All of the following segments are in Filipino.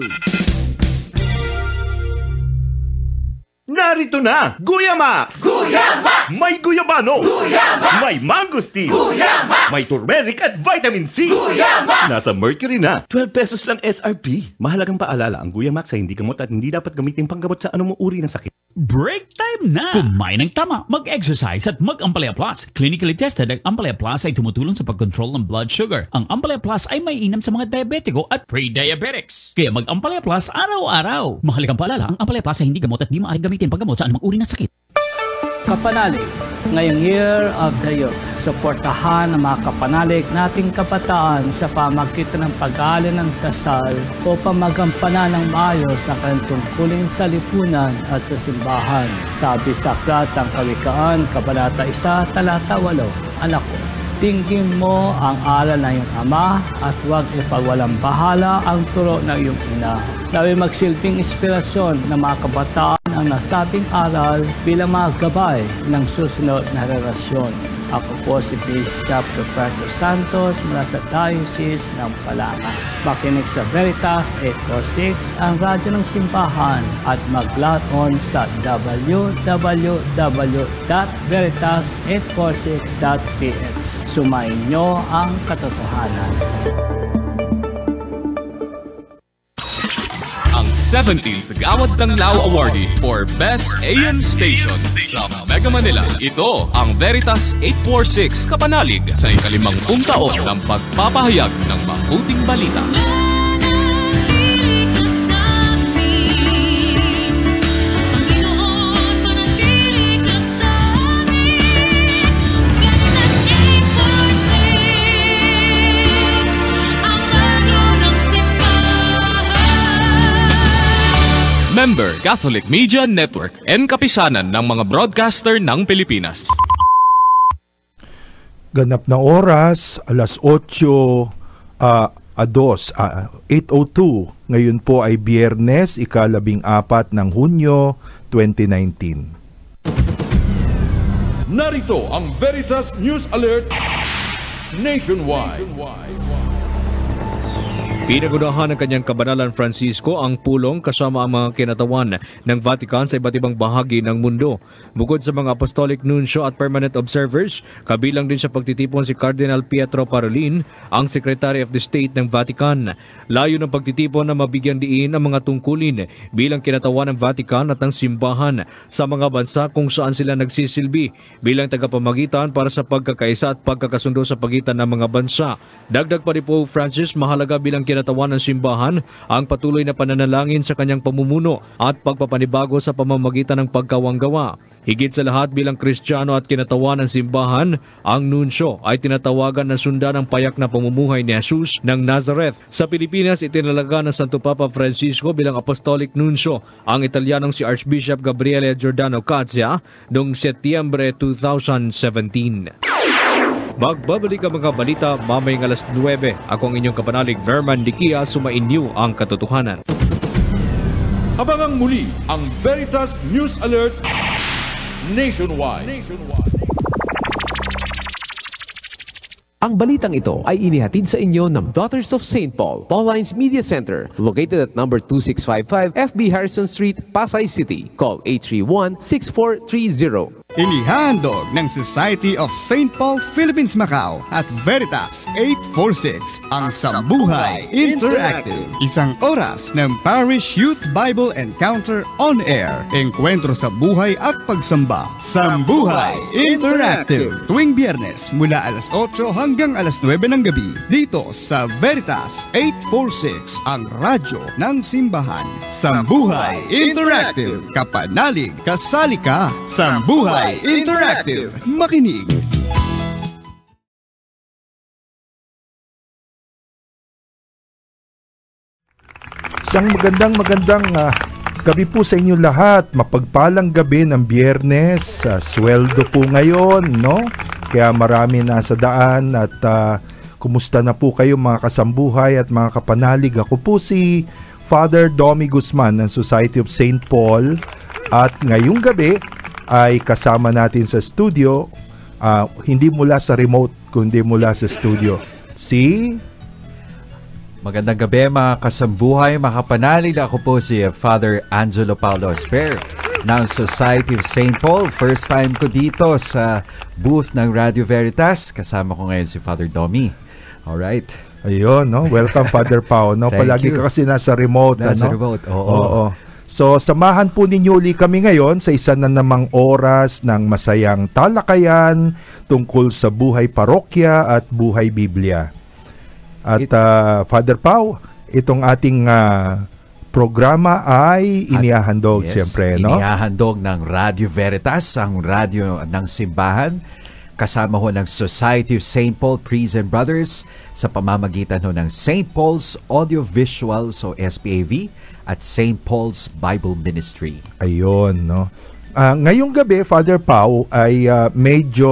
Thank Narito na! Guyamax! Guyamax! May guyabano! Guyamax! May mangosteen! Guyamax! May turmeric at vitamin C! Guyamax! Nasa Mercury na. 12 pesos lang SRP. Mahalagang paalala, ang Guyamax ay hindi gamot at hindi dapat gamitin panggamot sa anumang uri ng sakit. Break time na! Kumain ng tama, mag-exercise at mag-Ampalaya Plus. Clinically tested, ang Ampalaya Plus ay tumutulong sa pag-control ng blood sugar. Ang Ampalaya Plus ay may inam sa mga diabetiko at pre-diabetics. Kaya mag-Ampalaya Plus araw-araw. Mahalagang paalala, ang Ampalaya Plus ay hindi gamot at di maaaring gamitin panggamot sa anumang uri ng sakit. Kapanalig, ngayong Year of the Youth. Suportahan ang mga kapanalig nating kabataan sa pamagitan ng pag-aalin ng dasal upang magampanan ng maayos na kanilang tungkulin sa lipunan at sa simbahan. Sabi sa Aklat ng Kawikaan, Kabanata 1, Talata 8, Anak ko, tingin mo ang aral ng iyong ama at huwag ipagwalang bahala ang turo ng iyong ina. Nawi magsilbing inspirasyon ng mga kabataan ang nasabing aral bilang mga gabay ng susunod na relasyon. Ako po si Bishop Roberto Santos mula sa Diocese ng Palawan. Makinig sa Veritas 846 ang radyo ng simbahan at mag-log on sa www.veritas846.ph. Sumayin ang katotohanan. Ang 17th Gawad ng Lao Awardee for Best AM Station sa Mega Manila. Ito ang Veritas 846 Kapanalig sa ikalimang taon ng pagpapahayag ng mabuting balita. Member Catholic Media Network and kapisanan ng mga broadcaster ng Pilipinas. ganap na oras, alas 8 ah, a 2, ah, 8.02. Ngayon po ay biyernes, ikalabing apat ng Hunyo 2019. Narito ang Veritas News Alert Nationwide. Pinagunahan ng kanyang kabanalan Francisco ang pulong kasama ang mga kinatawan ng Vatican sa iba't ibang bahagi ng mundo. Bukod sa mga apostolic nuncio at permanent observers, kabilang din sa pagtitipon si Cardinal Pietro Parolin, ang Secretary of the State ng Vatican. Layo ng pagtitipon na mabigyan diin ang mga tungkulin bilang kinatawan ng Vatican at ng simbahan sa mga bansa kung saan sila nagsisilbi bilang tagapamagitan para sa pagkakaisa at pagkakasundo sa pagitan ng mga bansa. Dagdag pa ni Pope Francis, mahalaga bilang kinatawan ng simbahan ang patuloy na pananalangin sa kanyang pamumuno at pagpapanibago sa pamamagitan ng pagkawanggawa. Higit sa lahat bilang Kristiyano at kinatawan ng simbahan, ang nunsyo ay tinatawagan na sundan ang payak na pamumuhay ni Jesus ng Nazareth. Sa Pilipinas, itinalaga ng Santo Papa Francisco bilang apostolic nunsyo ang Italianong si Archbishop Gabriele Giordano Cazia noong Setyembre 2017. Magbabalik ang mga balita mamayang alas 9. Ako ang inyong kapanalig Norman Dikia, sumainyo ang katotohanan. Abangang muli ang Veritas News Alert Nationwide. Ang balitang ito ay inihatid sa inyo ng Daughters of St. Paul, Pauline's Media Center, located at number 2655 FB Harrison Street, Pasay City. Call 831-6430. Inihandog ng Society of St. Paul Philippines Macau at Veritas 846 ang Sambuhay Interactive. Isang oras ng Parish Youth Bible Encounter on Air. Enkwentro sa buhay at pagsamba. Sambuhay Interactive. Tuwing biyernes mula alas 8 hanggang alas 9 ng gabi dito sa Veritas 846 ang radyo ng simbahan. Sambuhay Interactive. Kapanalig, kasali ka. Sambuhay Interactive. Makinig. Isang magandang magandang ah, gabi po sa inyo lahat. Mapagpalang gabi ng biyernes. Ah, sweldo po ngayon, no? Kaya marami nasa daan at ah, kumusta na po kayo mga kasambuhay at mga kapanalig. Ako po si Father Domi Guzman ng Society of St. Paul at ngayong gabi ay kasama natin sa studio ah, hindi mula sa remote kundi mula sa studio si Magandang gabi mga kasambuhay, mga kapanalig. Ako po si Father Angelo Paulo Esper ng Society of St. Paul. First time ko dito sa booth ng Radio Veritas. Kasama ko ngayon si Father Domi. Alright. Ayun, no? Welcome, Father Pao. No? Palagi you. ka kasi nasa remote. Nasa ano? remote, oo. Oo. So, samahan po ninyo uli kami ngayon sa isa na namang oras ng masayang talakayan tungkol sa buhay parokya at buhay Biblia. At ah, Father Pau, itong ating ah, programa ay inihahandog Yes, siyempre, no? Inihahandog ng Radio Veritas, ang radio ng simbahan. Kasama ho ng Society of St. Paul Priests and Brothers sa pamamagitan ho ng St. Paul's Audiovisual, so SPAV, at St. Paul's Bible Ministry. Ayun, no? Ah, ngayong gabi, Father Pau, ay ah, medyo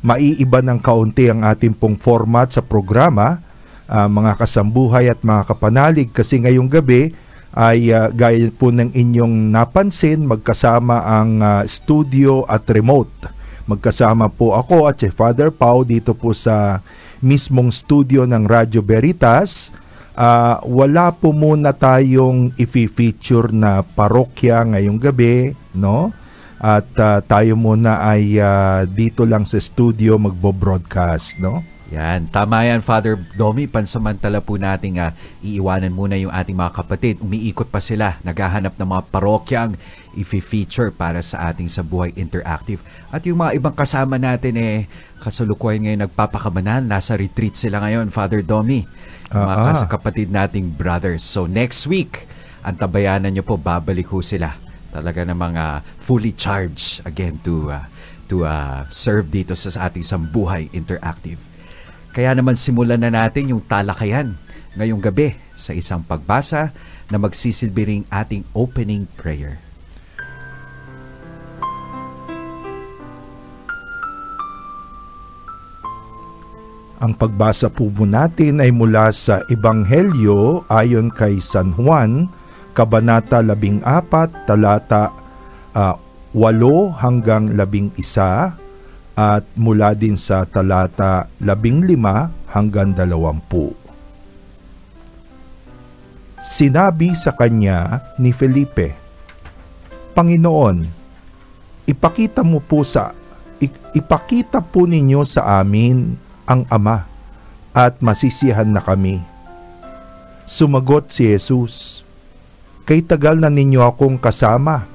maiiba ng kaunti ang ating pong format sa programa, ah, mga kasambuhay at mga kapanalig, kasi ngayong gabi ay ah, gaya po ng inyong napansin, magkasama ang ah, studio at remote. Magkasama po ako at si Father Pau dito po sa mismong studio ng Radyo Veritas. Ah, wala po muna tayong i-feature na parokya ngayong gabi, no? At ah, tayo muna ay ah, dito lang sa studio magbo-broadcast, no? Yan, tama yan Father Domi, pansamantala po nating ah, iiwanan muna yung ating mga kapatid. Umiikot pa sila, naghahanap ng mga parokyang i-feature para sa ating sa Buhay Interactive. At yung mga ibang kasama natin eh, kasalukuyan ngayon nagpapakabanan, nasa retreat sila ngayon, Father Domi. Yung mga kas- kapatid nating brothers. So next week, ang tabayanan nyo po, babalik ho sila. Talaga namang ah, fully charged again to ah, to ah, serve dito sa, sa ating Sambuhay Interactive. Kaya naman simulan na natin yung talakayan ngayong gabi sa isang pagbasa na magsisilbi ring ating opening prayer. Ang pagbasa po natin ay mula sa Ebanghelyo ayon kay San Juan, Kabanata 14, talata ah, 8 hanggang 11 at mula din sa talata 15 hanggang 20. Sinabi sa kanya ni Felipe, Panginoon, ipakita mo po sa ipakita po ninyo sa amin ang Ama at masisiyahan na kami. Sumagot si Jesus, Kay tagal na ninyo akong kasama.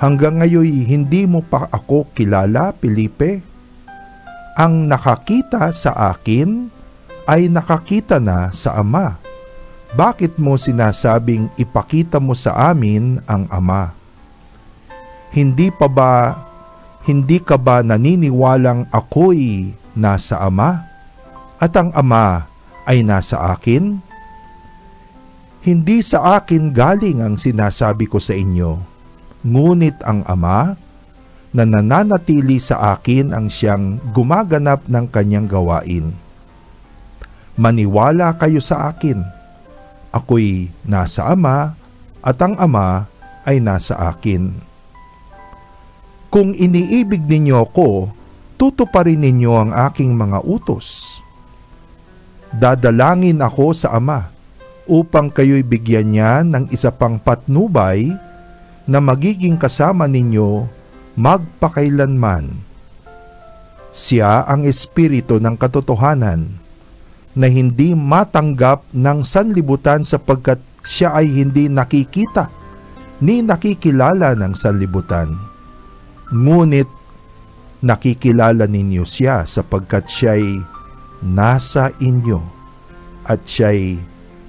Hanggang ngayon hindi mo pa ako kilala, Felipe? Ang nakakita sa akin ay nakakita na sa Ama. Bakit mo sinasabing ipakita mo sa amin ang Ama? Hindi pa ba hindi ka ba naniniwalang ako'y nasa Ama at ang Ama ay nasa akin? Hindi sa akin galing ang sinasabi ko sa inyo, ngunit ang Ama na nananatili sa akin ang siyang gumaganap ng kanyang gawain. Maniwala kayo sa akin. Ako'y nasa Ama at ang Ama ay nasa akin. Kung iniibig ninyo ako, tutuparin ninyo ang aking mga utos. Dadalangin ako sa Ama upang kayo'y bigyan niya ng isa pang patnubay na magiging kasama ninyo magpakailanman. Siya ang Espiritu ng katotohanan na hindi matanggap ng sanlibutan sapagkat siya ay hindi nakikita ni nakikilala ng sanlibutan. Ngunit nakikilala ninyo siya sapagkat siya'y nasa inyo at siya'y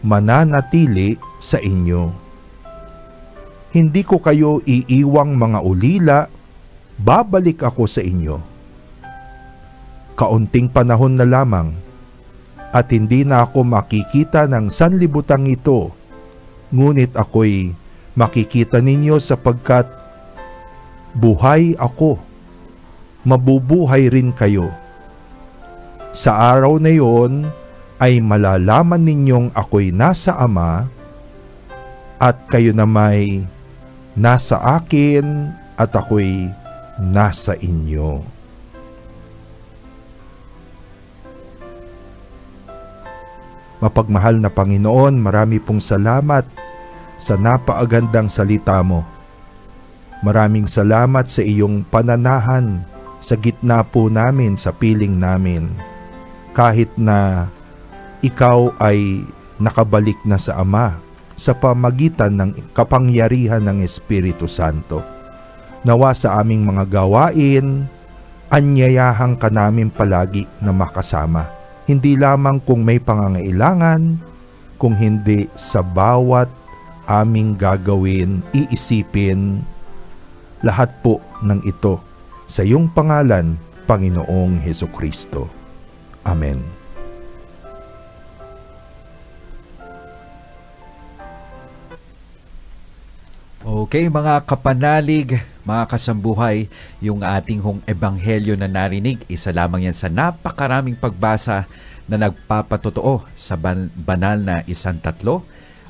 mananatili sa inyo. Hindi ko kayo iiwang mga ulila, babalik ako sa inyo. Kaunting panahon na lamang at hindi na ako makikita ng sanlibutang ito, ngunit ako'y makikita ninyo sapagkat buhay ako, mabubuhay rin kayo. Sa araw na iyon ay malalaman ninyong ako'y nasa Ama at kayo na may nasa akin at ako'y nasa inyo. Mapagmahal na Panginoon, marami pong salamat sa napaagandang salita mo. Maraming salamat sa iyong pananahan sa gitna po namin, sa piling namin. Kahit na ikaw ay nakabalik na sa Ama sa pamagitan ng kapangyarihan ng Espiritu Santo. Nawa sa aming mga gawain, anyayahan ka namin palagi na makasama. Hindi lamang kung may pangangailangan, kung hindi sa bawat aming gagawin, iisipin, lahat po ng ito sa iyong pangalan, Panginoong Heso Kristo. Amen. Okay, mga kapanalig, mga kasambuhay, yung ating hong ebanghelyo na narinig, isa lamang yan sa napakaraming pagbasa na nagpapatotoo sa ban- banal na isang tatlo.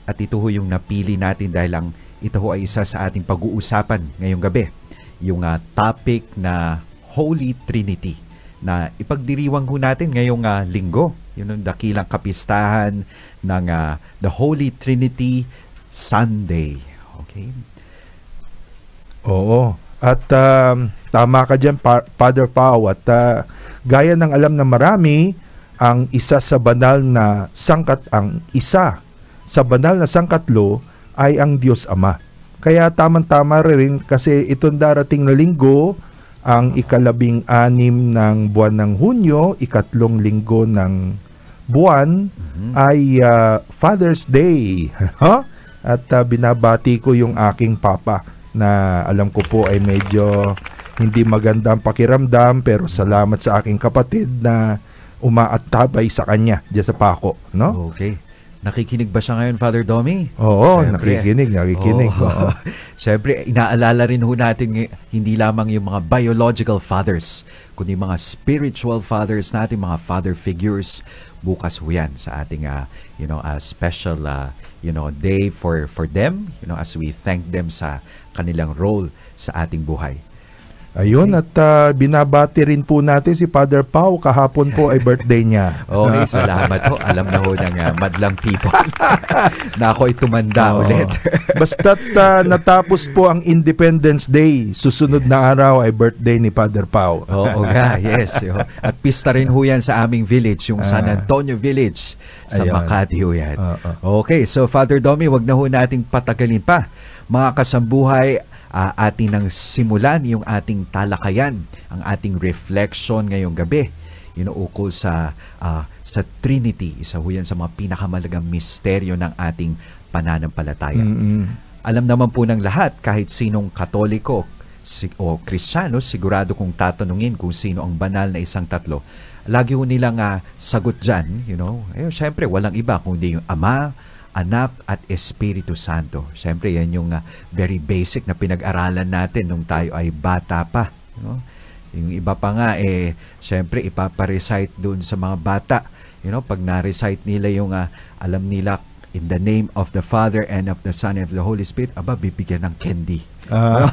At ito ho yung napili natin dahil ang ito ho ay isa sa ating pag-uusapan ngayong gabi. Yung ah, topic na Holy Trinity na ipagdiriwang ho natin ngayong ah, linggo. Yun ang dakilang kapistahan ng ah, The Holy Trinity Sunday. Okay? Oo. At um, tama ka dyan, Pa- Father Pao. At uh, gaya ng alam na marami, ang isa sa banal na sangkat, ang isa sa banal na sangkatlo ay ang Diyos Ama. Kaya tamang-tama rin kasi itong darating na linggo, ang ikalabing anim ng buwan ng Hunyo, ikatlong linggo ng buwan, ay uh, Father's Day. At uh, binabati ko yung aking papa na alam ko po ay medyo hindi magandang pakiramdam pero salamat sa aking kapatid na umaattabay sa kanya diyan sa pako, no? Okay. Nakikinig ba siya ngayon, Father Domi? Oo, Siyempre. nakikinig, nakikinig. Oo. oo. Siyempre, inaalala rin ho natin hindi lamang yung mga biological fathers, kundi mga spiritual fathers natin, mga father figures. Bukas ho yan sa ating, ah, you know, a special, ah, you know, day for for them, you know, as we thank them sa kanilang role sa ating buhay. Ayun, at uh, binabati rin po natin si Father Pau. Kahapon po ay birthday niya. Okay, salamat ho. Alam na ho ng ah, madlang people na ako ay tumanda Oo. ulit. Basta't uh, natapos po ang Independence Day, susunod na araw ay birthday ni Father Pau. Oo nga, yes. At pista rin ho yan sa aming village, yung San Ah. Antonio Village sa Ayun. Makati ho yan. Oo. Okay, so Father Domi, wag na ho nating patagalin pa. Mga kasambuhay, ah, atin nang simulan yung ating talakayan, ang ating reflection ngayong gabi. Inuukol sa ah, sa Trinity, isa ho yan sa mga pinakamalagang misteryo ng ating pananampalataya. Mm-mm. Alam naman po ng lahat, kahit sinong katoliko si, o kristyano, sigurado kung tatanungin kung sino ang banal na isang tatlo, lagi ho nilang ah, sagot dyan, you know, eh, syempre walang iba kundi yung Ama, Anak at Espiritu Santo. Syempre yan yung ah, very basic na pinag-aralan natin nung tayo ay bata pa. Know? Yung iba pa nga, eh, syempre ipaparecite doon sa mga bata. You know, pag na-recite nila yung ah, alam nila in the name of the Father and of the Son and of the Holy Spirit, aba, bibigyan ng candy. Ah.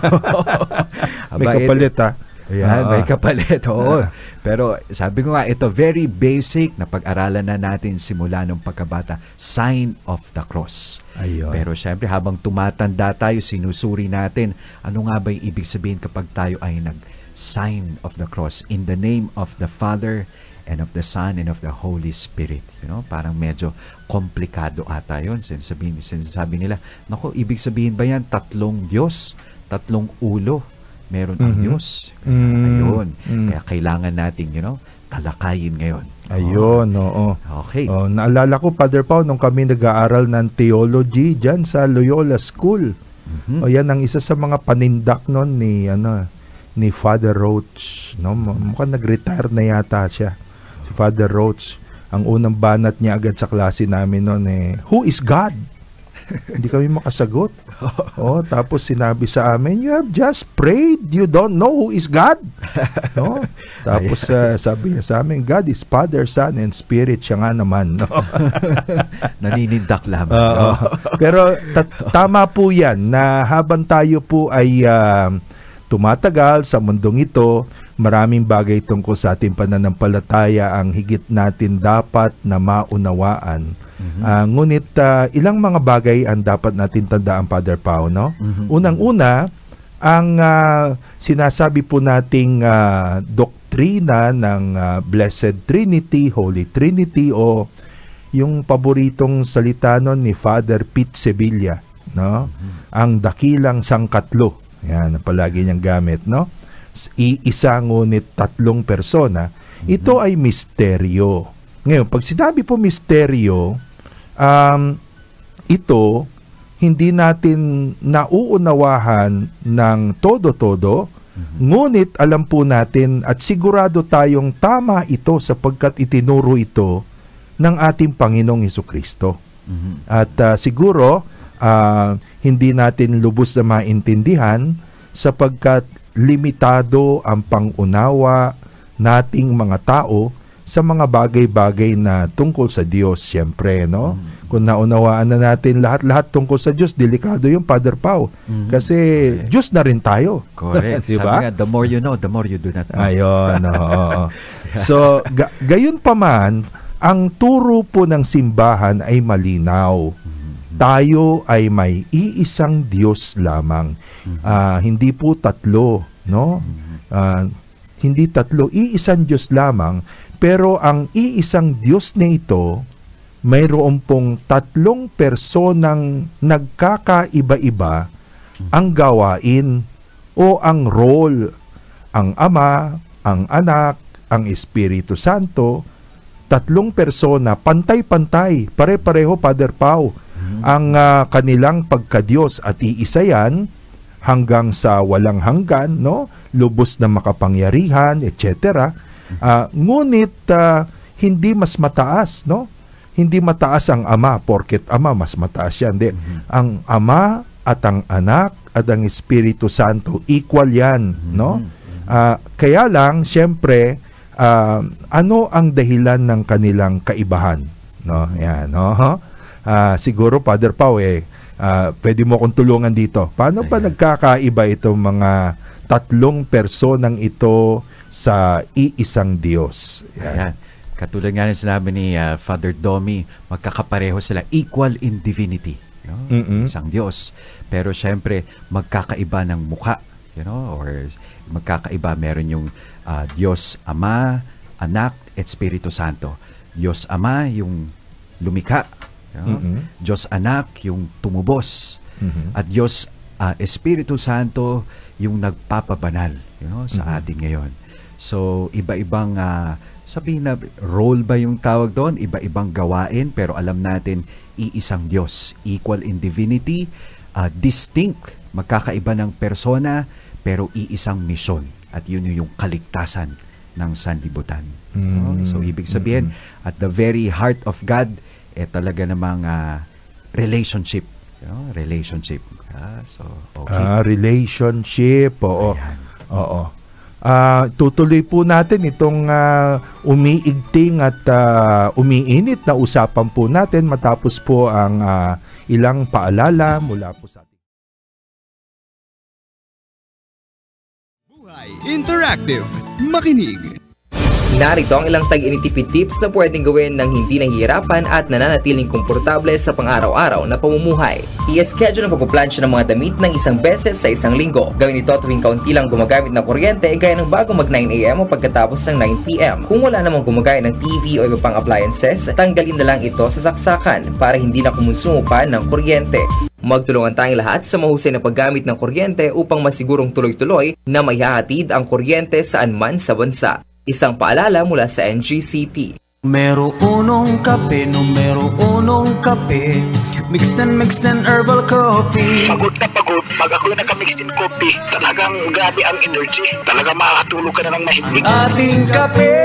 may Aba, kapalit ah. Ayan, Oo. may kapalit. Oo. Ah. Pero sabi ko nga, ito very basic na pag-aralan na natin simula nung pagkabata. Sign of the cross. Ayun. Pero syempre, habang tumatanda tayo, sinusuri natin, ano nga ba yung ibig sabihin kapag tayo ay nag-sign of the cross? In the name of the Father and of the Son and of the Holy Spirit. You know, parang medyo komplikado ata yun. Sinasabi, sinasabi nila, naku, ibig sabihin ba yan tatlong Diyos? Tatlong ulo? Meron ang Mhm. Diyos. Mm. Ayun. Mm. Kaya kailangan natin, you know, talakayin ngayon. Ayun, oo. Okay. Oh, naalala ko, Father Pao, nung kami nag-aaral ng theology dyan sa Loyola School. Mhm. O yan ang isa sa mga panindak noon ni ano ni Father Roach, no? Mukhang nag-retire na yata siya. Si Father Roach. Ang unang banat niya agad sa klase namin noon eh, Who is God? Hindi kami makasagot. oh, tapos sinabi sa amin, you have just prayed, you don't know who is God. no? Tapos uh, sabi niya sa amin, God is Father, Son, and Spirit. Siya nga naman. No? Naninindak lamang. Oo. Pero ta- tama po yan na habang tayo po ay ah, tumatagal sa mundong ito, maraming bagay tungkol sa ating pananampalataya ang higit natin dapat na maunawaan Ah, ngunit ah, ilang mga bagay ang dapat natin tandaan, Father Pao, no? Mhm. Unang-una, ang ah, sinasabi po nating ah, doktrina ng ah, Blessed Trinity, Holy Trinity o yung paboritong salita nun ni Father Pete Sevilla, no? Ang dakilang sangkatlo. Yan, palagi niyang gamit, no? Iisa ngunit tatlong persona. Ito ay misteryo. Ngayon, pag sinabi po misteryo, um, ito hindi natin nauunawahan ng todo-todo, ngunit alam po natin at sigurado tayong tama ito sapagkat itinuro ito ng ating Panginoong Heso Kristo. Mhm. At ah, siguro ah, hindi natin lubos na maintindihan sapagkat limitado ang pangunawa nating mga tao sa mga bagay-bagay na tungkol sa Diyos, siyempre, no? Kung naunawaan na natin lahat-lahat tungkol sa Diyos, delikado yung Father Pau. Mhm. Kasi Diyos na rin tayo. Correct. Di Sabi ba? nga, the more you know, the more you do not know. Ayun, oo. So, ga- gayon pa man, ang turo po ng simbahan ay malinaw. Tayo ay may iisang Diyos lamang. Ah, hindi po tatlo, no? Ah, hindi tatlo, iisang Diyos lamang. Pero ang iisang Diyos na ito, mayroon pong tatlong personang nagkakaiba-iba ang gawain o ang role. Ang Ama, ang Anak, ang Espiritu Santo, tatlong persona, pantay-pantay, pare-pareho, Father Pau, ang ah, kanilang pagkadiyos at iisa yan hanggang sa walang hanggan, no? lubos na makapangyarihan, etc. Ah, ngunit ah, hindi mas mataas, no? Hindi mataas ang ama porket ama mas mataas yan. Hindi. Ang ama at ang anak at ang Espiritu Santo equal yan, no? Ah, kaya lang syempre ah, ano ang dahilan ng kanilang kaibahan, no? Yan, no? Ah, siguro Father Pau eh ah, pwede mo akong tulungan dito. Paano ba nagkakaiba itong mga tatlong personang ito sa iisang Diyos? Yan. Ayan. Katulad nga ng sinabi ni ah, Father Domi, magkakapareho sila, equal in divinity. No? Mm-mm. Isang Diyos. Pero syempre, magkakaiba ng mukha. You know? Or magkakaiba. Meron yung ah, Diyos Ama, Anak, at Espiritu Santo. Diyos Ama, yung lumikha. You know? Diyos Anak, yung tumubos. Mhm. At Diyos ah, Espiritu Santo, yung nagpapabanal you know, sa Mhm. atin ngayon. So, iba-ibang, ah, sabihin na, role ba yung tawag doon? Iba-ibang gawain, pero alam natin, iisang Diyos. Equal in divinity, ah, distinct, magkakaiba ng persona, pero iisang misyon. At yun yung kaligtasan ng sanlibutan. Mm. So, ibig sabihin, at the very heart of God, eh talaga namang ah, relationship. you know, Relationship. Ah, so, okay. Ah, relationship, oo. Ayan. Oo. Ah, tutuloy po natin itong ah, umiigting at ah, umiinit na usapan po natin matapos po ang ah, ilang paalala mula po sa ating Buhay Interactive. Makinig. Narito ang ilang tag-initipid tips na pwedeng gawin ng hindi nahihirapan at nananatiling komportable sa pang-araw-araw na pamumuhay. I-schedule ang pagpaplansya ng mga damit ng isang beses sa isang linggo. Gawin ito tuwing kaunti lang gumagamit ng kuryente gaya ng bago mag 9am o pagkatapos ng 9pm. Kung wala namang gumagaya ng TV o iba pang appliances, tanggalin na lang ito sa saksakan para hindi na kumonsumo pa ng kuryente. Magtulungan tayong lahat sa mahusay na paggamit ng kuryente upang masigurong tuloy-tuloy na may hahatid ang kuryente saan man sa bansa. Isang paalala mula sa NGCP. Numero unong kape, numero unong kape Mixed and mixed and herbal coffee Pagod na pagod, pag ako nakamix din coffee, talagang grabe ang energy. Talagang makakatulog ka na ng mahigpit. Ating kape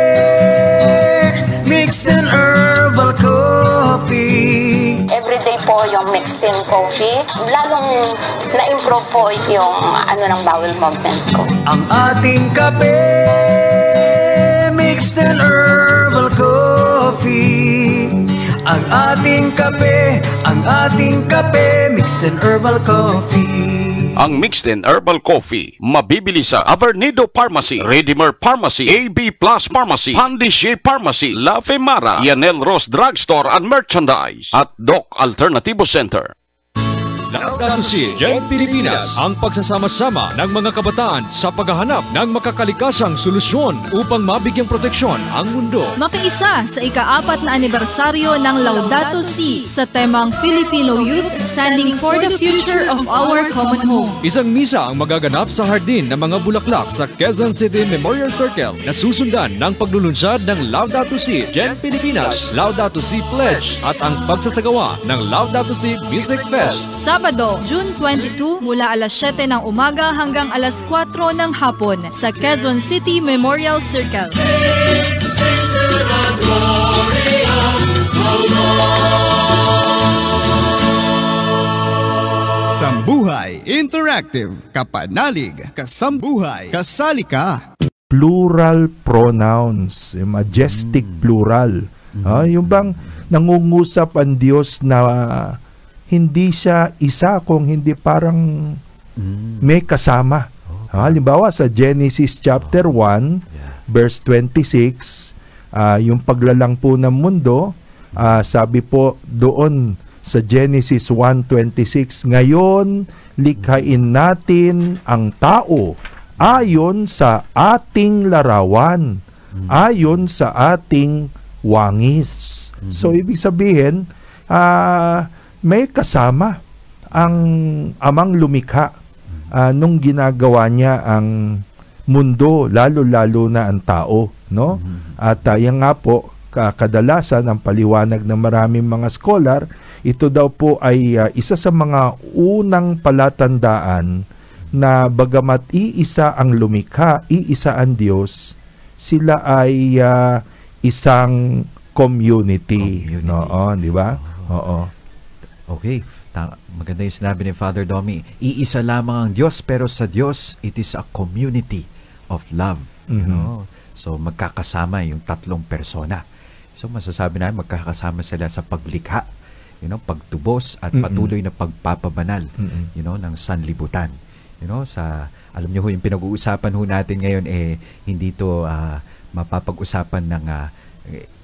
Mixed and herbal coffee Everyday po yung mixed in coffee. Lalong na-improve po yung ano ng bowel movement ko. Ang ating kape And herbal coffee Ang ating kape Ang ating kape Mixed and herbal coffee Ang Mixed Herbal Coffee mabibili sa Avernido Pharmacy, Redeemer Pharmacy, AB Plus Pharmacy, Handy Shea Pharmacy, La Femara, Yanel Ross Drugstore and Merchandise at Doc Alternativo Center. Laudato Si Gen Pilipinas ang pagsasama-sama ng mga kabataan sa paghahanap ng makakalikasang solusyon upang mabigyang proteksyon ang mundo. Makiisa sa ikaapat na anibersaryo ng Laudato Si sa temang Filipino Youth Standing for the Future of Our Common Home. Isang misa ang magaganap sa hardin ng mga bulaklak sa Quezon City Memorial Circle na susundan ng paglulunsad ng Laudato Si Gen Pilipinas, Laudato Si Pledge at ang pagsasagawa ng Laudato Si Music Fest. Sabado, June 22 mula alas 7 ng umaga hanggang alas 4 ng hapon sa Quezon City Memorial Circle. Sambuhay Interactive. Kapanalig. Kasambuhay. Kasali ka. Plural pronouns. yung Majestic Mm. plural. Ah, yung bang nangungusap ang Diyos na hindi siya isa kung hindi parang Mm. may kasama. Ah, halimbawa sa Genesis chapter 1 verse 26, ah, yung paglalang po ng mundo, ah, sabi po doon sa Genesis 1:26, ngayon likhain natin ang tao ayon sa ating larawan, ayon sa ating wangis. So ibig sabihin, ah, may kasama ang amang lumikha ah, nung ginagawa niya ang mundo, lalo-lalo na ang tao, no? At uh, yan nga po, ka- kadalasan ang paliwanag ng maraming mga scholar, ito daw po ay ah, isa sa mga unang palatandaan na bagamat iisa ang lumikha, iisa ang Diyos, sila ay ah, isang community. Oo, di ba? Oo. Okay. Ta- maganda yung sinabi ni Father Domi. Iisa lamang ang Diyos, pero sa Diyos, it is a community of love. You Mhm. know? So, magkakasama yung tatlong persona. So, masasabi namin, magkakasama sila sa paglikha, you know, pagtubos at Mm-mm. patuloy na pagpapabanal, Mm-mm. you know, ng sanlibutan. You know, sa, alam niyo ho, yung pinag-uusapan ho natin ngayon, eh, hindi to ah, mapapag-usapan ng eh,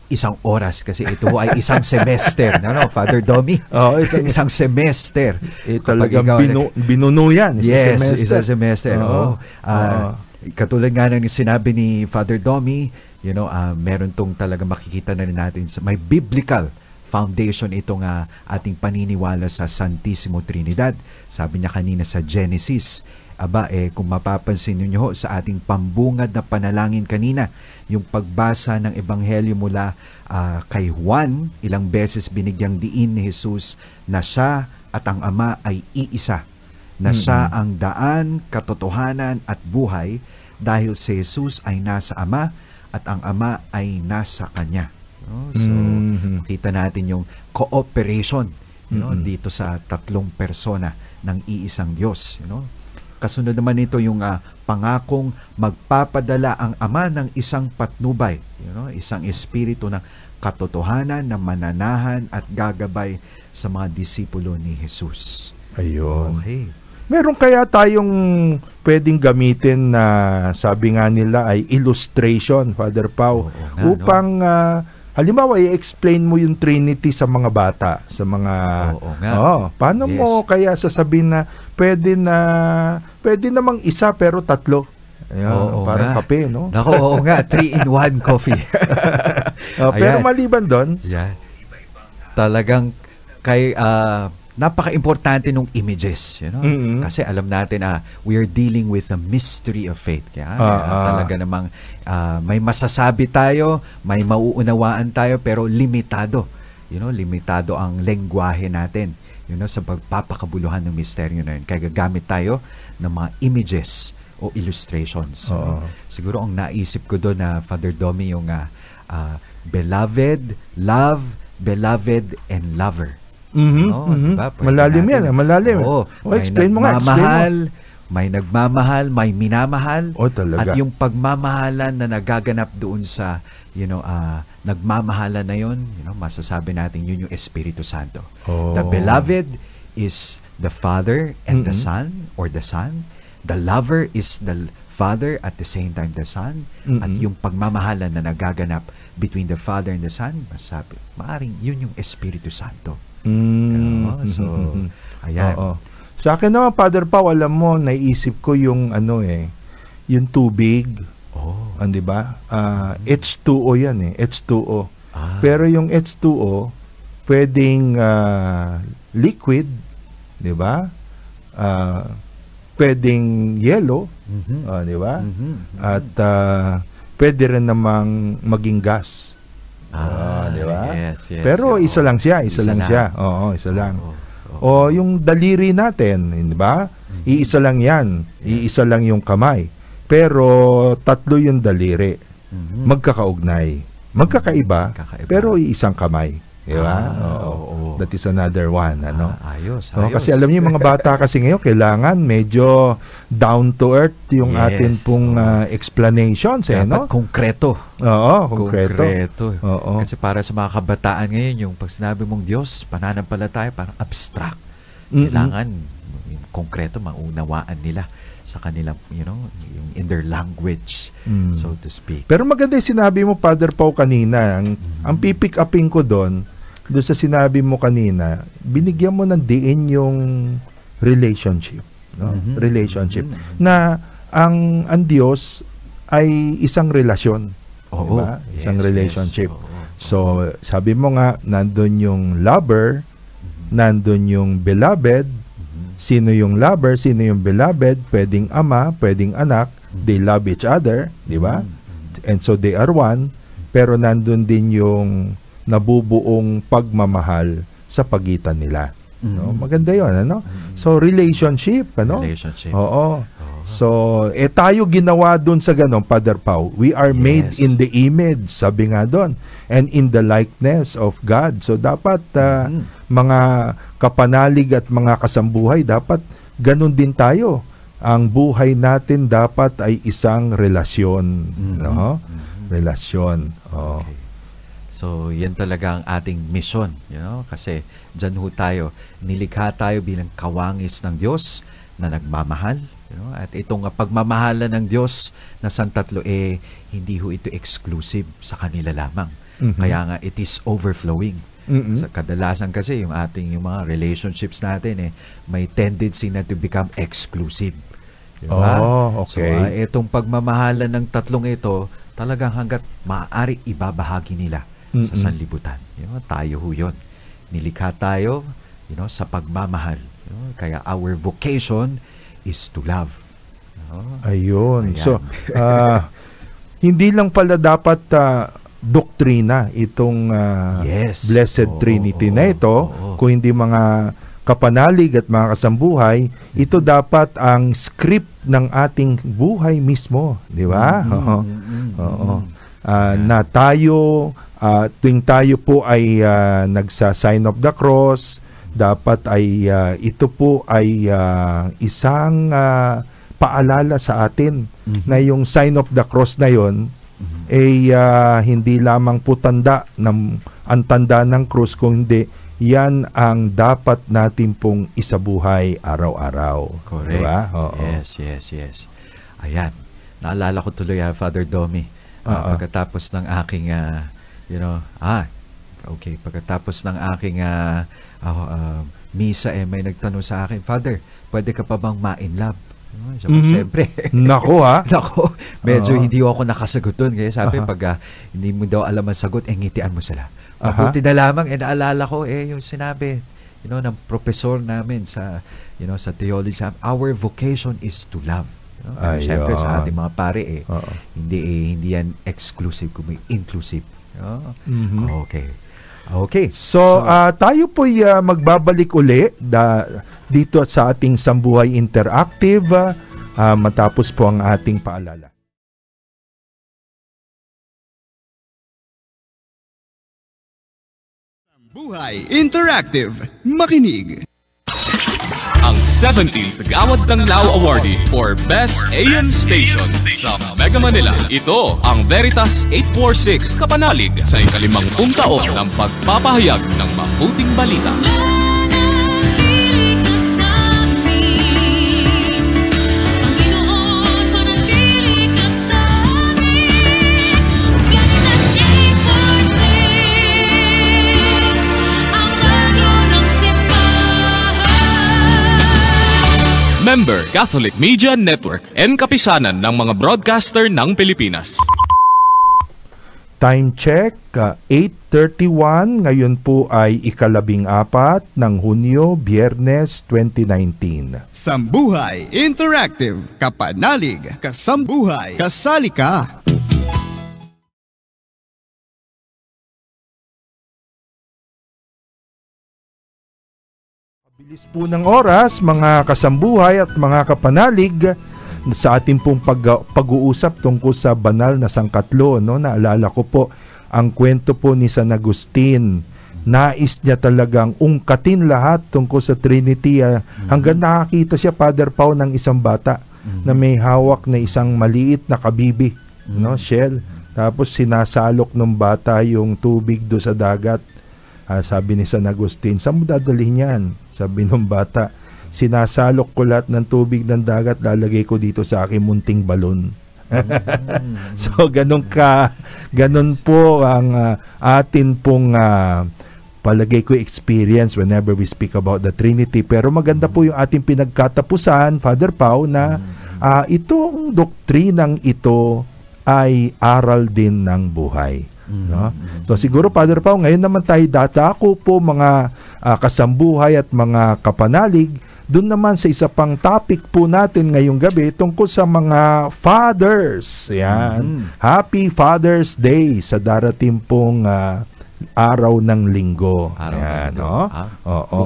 isang oras kasi ito ay isang semester, no, no, Father Domi? Oo, isang- isang semester. Eh, talagang ikaw binu- binuno yan. Isang yes, semester. isang semester. Oo. oo. Ah, Oo. Katulad nga ng sinabi ni Father Domi, you know, ah, meron tong talaga makikita na rin natin sa may biblical foundation itong ah, ating paniniwala sa Santissimo Trinidad. Sabi niya kanina sa Genesis, aba eh kung mapapansin niyo ho sa ating pambungad na panalangin kanina, yung pagbasa ng ebanghelyo mula ah, kay Juan, ilang beses binigyang diin ni Jesus na siya at ang Ama ay iisa na siya Mm-mm. ang daan, katotohanan at buhay dahil si Jesus ay nasa Ama at ang Ama ay nasa Kanya. No? So, Mhm. kita natin yung cooperation you know, Mm-mm. dito sa tatlong persona ng iisang Diyos. You know? Kasunod naman nito yung ah, pangakong magpapadala ang Ama ng isang patnubay, you know, isang espiritu ng katotohanan na mananahan at gagabay sa mga disipulo ni Jesus. Ayun. Okay. Meron kaya tayong pwedeng gamitin na sabi nga nila ay illustration, Father Pau, nga, upang ah, halimbawa i-explain mo yung Trinity sa mga bata, sa mga Oo nga. Oo, paano mo kaya sasabihin na pwede na pwede namang isa pero tatlo? Ayun, Oo parang nga. kape, no? Nako, oo nga. 3-in-1 coffee. Oh, pero Ayan. maliban doon, Yeah. Talagang kay ah, napaka-importante nung images, you know? Mm-mm. Kasi alam natin ah we are dealing with a mystery of faith. Kaya Ah, kaya ah. talaga namang ah, may masasabi tayo, may mauunawaan tayo pero limitado. You know, limitado ang lengguwahe natin. You know, sa pagpapakabuluhan ng misteryo na yun. Kaya gagamit tayo ng mga images o illustrations. know? Oo. Siguro ang naisip ko doon na Father Domi yung ah, ah, beloved, love, beloved, and lover. Mhm, No, mhm. diba? Pwede Malalim natin. yan, malalim. Oo. Oh, may explain mo nga, nagmamahal, may nagmamahal, may minamahal. Oh, talaga. At yung pagmamahalan na nagaganap doon sa, you know, ah, nagmamahalan na yon, you know, masasabi natin yun yung Espiritu Santo. Oh. The beloved is the father and the Mhm. son or the son. The lover is the father at the same time the son. At Mhm. yung pagmamahalan na nagaganap between the father and the son, masabi, maaring yun yung Espiritu Santo. Mm. Oo, so, ayan. Oo. Sa akin naman, Father Pao, alam mo, naisip ko yung ano eh, yung tubig. Oh. Ano, di ba? Ah, H2O yan eh, H2O. Ah. Pero yung H2O, pwedeng ah, liquid, di ba? Ah, pwedeng yellow, Mhm. ah, di ba? Mhm. At ah, pwede rin namang maging gas. Ah, di ba? yes, yes, Pero oo. isa lang siya, isa, Isa lang, lang. siya. Oo, isa lang. Oo, O yung daliri natin, di ba? Mm-hmm. Iisa lang 'yan. Iisa lang yung kamay. Pero tatlo yung daliri. Mhm. Magkakaugnay. Magkakaiba, Magkakaiba. pero iisang kamay. Di ba? Ah, Oo. oo. That is another one, ano? Ah, ayos, ayos. kasi alam niyo mga bata kasi ngayon kailangan medyo down to earth yung Yes, atin pong ah, explanations eh, Dapat no? konkreto. Oo, konkreto. Konkreto. Oo. Kasi para sa mga kabataan ngayon, yung pag sinabi mong Diyos, pananampalataya, parang abstract. Kailangan yung konkreto, maunawaan nila sa kanilang, you know, yung in their language, Mm. so to speak. Pero maganda yung sinabi mo, Father Pau, kanina. Ang, ang pipick upin ko doon, doon sa sinabi mo kanina, binigyan mo ng diin yung relationship. No? Mhm. Relationship. Mhm. Na ang, ang Diyos ay isang relasyon. Oo. Diba? Isang Yes, relationship. yes. Oo. So, sabi mo nga, nandun yung lover, nandun yung beloved, sino yung lover, sino yung beloved, pwedeng ama, pwedeng anak, they love each other, di ba? And so they are one, pero nandun din yung nabubuong pagmamahal sa pagitan nila. No? Mhm. Maganda 'yon, ano? So relationship, ano? Relationship. Oo. So, eh tayo ginawa doon sa ganun, Father Pau. We are made Yes. in the image, sabi nga doon, and in the likeness of God. So, dapat ah, Mhm. mga kapanalig at mga kasambuhay, dapat ganun din tayo. Ang buhay natin dapat ay isang relasyon, Mhm. no? Relasyon. Oh. Okay. So, yan talaga ang ating mission, you know, kasi dyan ho tayo, nilikha tayo bilang kawangis ng Diyos na nagmamahal, you know, at itong uh, pagmamahalan ng Diyos na santatlo, eh, hindi ho ito exclusive sa kanila lamang. Mhm. Kaya nga, it is overflowing. Mhm. Sa kadalasan kasi, yung ating yung mga relationships natin, eh, may tendency na to become exclusive. Di ba? Oh, So, okay. ah, itong pagmamahalan ng tatlong ito, talagang hanggat maaari ibabahagi nila sa Mm-mm. sanlibutan. You know, tayo ho yun. Nilikha tayo you know, sa pagmamahal. You know, kaya our vocation is to love. You know? Ayun. Ayan. So, ah, hindi lang pala dapat ah, doktrina itong ah, Yes. Blessed Oo, Trinity oo, na ito, oo. kung hindi mga kapanalig at mga kasambuhay, ito dapat ang script ng ating buhay mismo, di ba? Mm, Oo. mm, mm, Oo. Ah, na tayo ah, tuwing tayo po ay ah, nagsa-sign of the cross, dapat ay ah, ito po ay ah, isang ah, paalala sa atin Mhm. na yung sign of the cross na yon ay ah, hindi lamang po tanda ng ang tanda ng krus kung hindi yan ang dapat natin pong isabuhay araw-araw. Correct. Diba? Oo. Yes, yes, yes. Ayan. Naalala ko tuloy, ah, Father Domi, Oo. pagkatapos ng aking, ah, you know, ah, okay, pagkatapos ng aking ah, ah, ah, misa, eh, may nagtanong sa akin, Father, pwede ka pa bang ma-in love? Oh, sabi, Mhm. Siyempre. Nako, ha? Nako, medyo Oo. hindi ako nakasagot doon. Kaya sabi, Aha. pag ah, hindi mo daw alam ang sagot, eh, ngitian mo sila. Aha. Mabuti na lamang, eh, naalala ko, eh, yung sinabi, you know, ng professor namin sa, you know, sa theology, our vocation is to love. You know? Siyempre, sa ating mga pare, eh, Oo. hindi, eh, hindi yan exclusive, kundi inclusive. Know? Mhm. Okay. Okay. So, ah, tayo po magbabalik uli da, dito sa ating Sambuhay Interactive ah, ah, matapos po ang ating paalala. Buhay Interactive. Makinig. Ang 17th Gawad ng Lao Awardee for Best AM Station sa Mega Manila. Ito ang Veritas 846 Kapanalig sa ikalimang taon ng pagpapahayag ng mabuting balita. Member Catholic Media Network and kapisanan ng mga broadcaster ng Pilipinas. Time check, ah, 8.31. Ngayon po ay ikalabing apat ng Hunyo, Biyernes 2019. Sambuhay Interactive. Kapanalig. Kasambuhay. Kasali ka. Bilis po ng oras, mga kasambuhay at mga kapanalig sa ating pong pag- pag-uusap tungkol sa banal na sangkatlo. No? Naalala ko po ang kwento po ni San Agustin. Nais niya talagang ungkatin lahat tungkol sa Trinity. ah, Hanggang nakakita siya, Father Pau, ng isang bata na may hawak na isang maliit na kabibi, no, shell. Tapos sinasalok ng bata yung tubig do sa dagat. Ah, sabi ni San Agustin, saan mo dadalhin yan? Sabi ng bata, sinasalok ko lahat ng tubig ng dagat, lalagay ko dito sa aking munting balon. so ganun ka, ganun po ang ah, atin pong ah, palagay ko experience whenever we speak about the Trinity. Pero maganda po yung ating pinagkatapusan, Father Pau, na ah, itong doktrinang ito ay aral din ng buhay. No? So siguro Father Pau, ngayon naman tayo dadako po mga ah, kasambuhay at mga kapanalig doon naman sa isa pang topic po natin ngayong gabi tungkol sa mga fathers. Yan. Happy Father's Day sa darating pong ah, araw ng linggo. Araw ng Yan, linggo. no? Ah, Oo.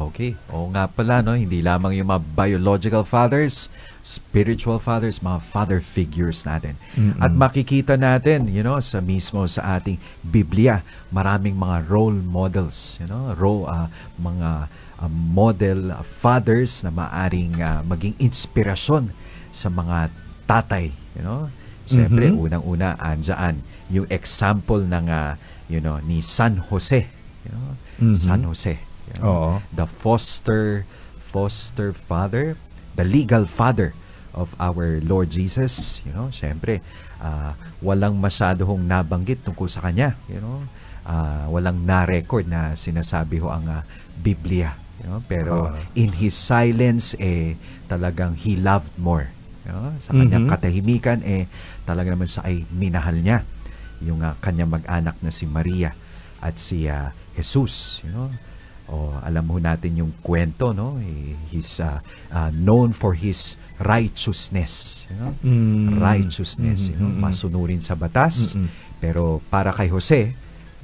Okay. Oo nga pala, no? Hindi lamang yung mga biological fathers, spiritual fathers, mga father figures natin. Mm-mm. At makikita natin, you know, sa mismo sa ating Biblia, maraming mga role models, you know, role, ah, mga ah, model ah, fathers na maaring ah, maging inspirasyon sa mga tatay, you know. Siyempre, Mhm. unang-una, andyan yung example ng, ah, you know, ni San Jose, you know, Mhm. San Jose. You know, Oo. the foster foster father, the legal father of our Lord Jesus, you know, syempre, ah, walang masyadong nabanggit tungkol sa kanya, you know. Ah, walang na-record na sinasabi ho ang ah, Biblia, you know, pero Ah. in his silence eh talagang he loved more. You know, sa kanyang Mhm. katahimikan eh talaga naman siya ay minahal niya yung ah, kanyang mag-anak na si Maria at si ah, Jesus, you know. O alam mo natin yung kwento, no? Eh, He's ah, ah, known for his righteousness, you know? Mm. Righteousness, you know? Mm, mm, mm. Masunurin sa batas. Mm, mm. Pero para kay Jose,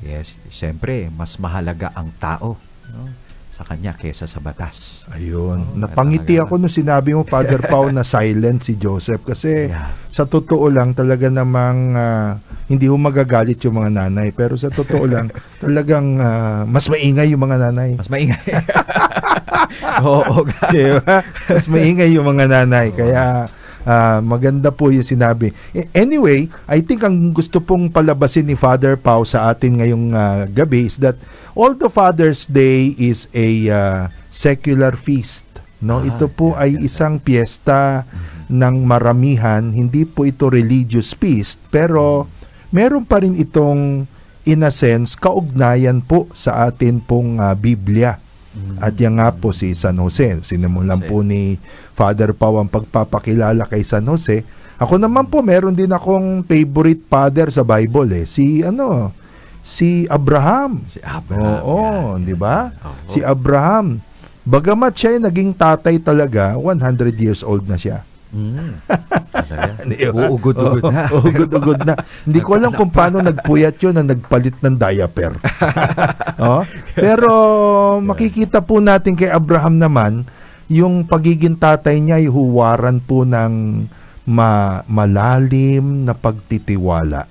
yes, siyempre, mas mahalaga ang tao, no? Sa kanya kesa sa batas. Ayun. Oo, Napangiti talaga. ako nung sinabi mo, Father Pau, na silent si Joseph. Kasi sa totoo lang, talaga namang ah, hindi ho magagalit yung mga nanay. Pero sa totoo lang, talagang ah, mas maingay yung mga nanay. Mas maingay. Oo. diba? Mas maingay yung mga nanay. Kaya ah, maganda po yung sinabi. Anyway, I think ang gusto pong palabasin ni Father Pau sa atin ngayong ah, gabi is that all the Father's Day is a ah, secular feast. No, Ah, ito po ay isang piyesta ng maramihan, hindi po ito religious feast, pero meron pa rin itong in a sense kaugnayan po sa atin pong ah, Biblia. At yan nga po si San Jose. Sinimulan po ni Father Pau ang pagpapakilala kay San Jose. Ako naman po, meron din akong favorite father sa Bible eh. Si ano, si Abraham. Si Abraham. Oo, di ba? Si Abraham. Bagamat siya ay naging tatay talaga, 100 years old na siya. Mm. Ba? Uugod-ugod na. Uugod-ugod na. Hindi ko alam kung paano nagpuyat yun na nagpalit ng diaper. oh? Pero makikita po natin kay Abraham naman, yung pagiging tatay niya ay huwaran po ng ma- malalim na pagtitiwala.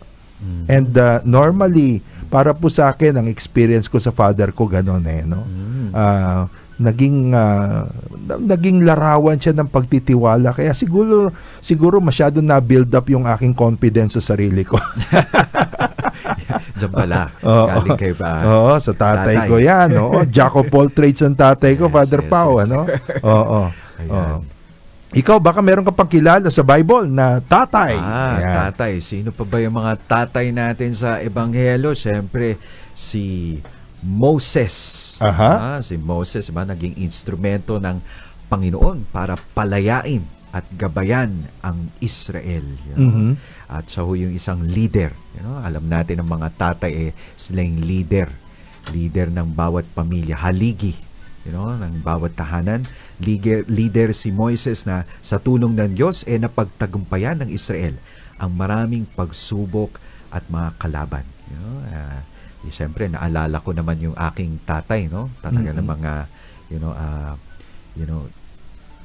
And uh, normally, para po sa akin, ang experience ko sa father ko, ganon eh, no? Ah, naging ah, na- naging larawan siya ng pagtitiwala kaya siguro siguro masyado na build up yung aking confidence sa sarili ko. Diyan pala. Oo. Galing kay ba? Oo, sa tatay, ko 'yan, oo. Jack of all trades ang tatay ko, Father Pau, ano? Oo. Oo. Ikaw baka meron ka pang kilala sa Bible na tatay. Ah, Ayan. tatay. Sino pa ba yung mga tatay natin sa Ebanghelyo? Siyempre, si Moses. Aha. Ah, si Moses, ba, naging instrumento ng Panginoon para palayain at gabayan ang Israel. You know? Mhm. At siya ho yung isang leader. You know? Alam natin ang mga tatay eh, sila yung leader. Leader ng bawat pamilya. Haligi you know, ng bawat tahanan. Leader, leader si Moises na sa tulong ng Diyos eh napagtagumpayan ng Israel ang maraming pagsubok at mga kalaban. You know? Eh, Siyempre, naalala ko naman yung aking tatay, no? Talaga Mhm. ng mga, you know, ah, you know,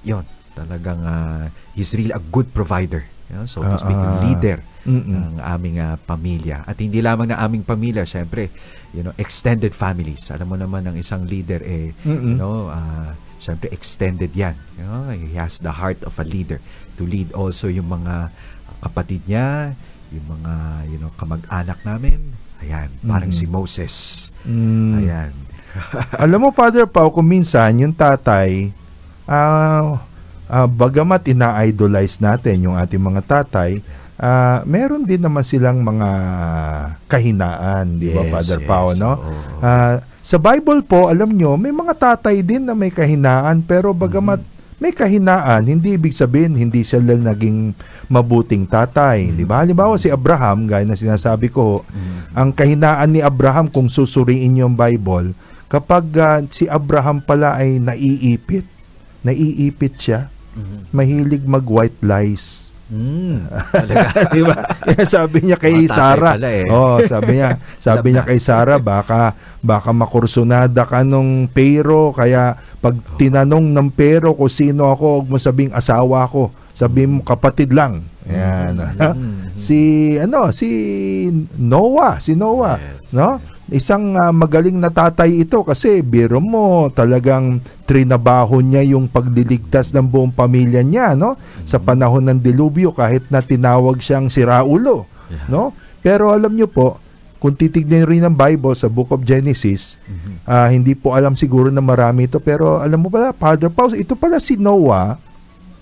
yon talagang ah, he's really a good provider. You know? So to speak, Ah, ah. leader Mm-mm. ng aming ah, pamilya. At hindi lamang na aming pamilya, syempre, you know, extended families. Alam mo naman ng isang leader eh, Mm-mm. you know, ah, syempre extended 'yan. You know, he has the heart of a leader to lead also yung mga kapatid niya, yung mga, you know, kamag-anak namin. Ayan, parang Mm. si Moses. Mm. Ayan. Alam mo, Father Pao, kung minsan yung tatay, ah ah, bagamat ina-idolize natin yung ating mga tatay, ah, meron din naman silang mga kahinaan, di ba, Yes, Father yes, Pao, no? oo. Ah, sa Bible po, alam nyo, may mga tatay din na may kahinaan, pero bagamat may kahinaan, hindi ibig sabihin hindi sila naging mabuting tatay, di ba? Halimbawa si Abraham, gaya na sinasabi ko, ang kahinaan ni Abraham kung susuriin yung Bible, kapag ah, si Abraham pala ay naiipit, naiipit siya, mahilig mag white lies. Mm. Di ba? Sabi niya kay Mga tatay Sarah. pala eh. Oh, sabi niya, sabi niya kay Sarah baka baka makursunada ka nung pero kaya pag tinanong ng pero kung sino ako, huwag mo sabing asawa ko. Sabi mo kapatid lang. Yan. Mm-hmm. si ano, si Noah, si Noah, no? Isang ah, magaling na tatay ito kasi biro mo talagang trinabaho niya yung pagliligtas ng buong pamilya niya, no? Sa panahon ng dilubyo kahit na tinawag siyang siraulo, no? Pero alam niyo po, kung titignan rin ng Bible sa Book of Genesis, ah, hindi po alam siguro na marami ito, pero alam mo pala, Father Paul, ito pala si Noah,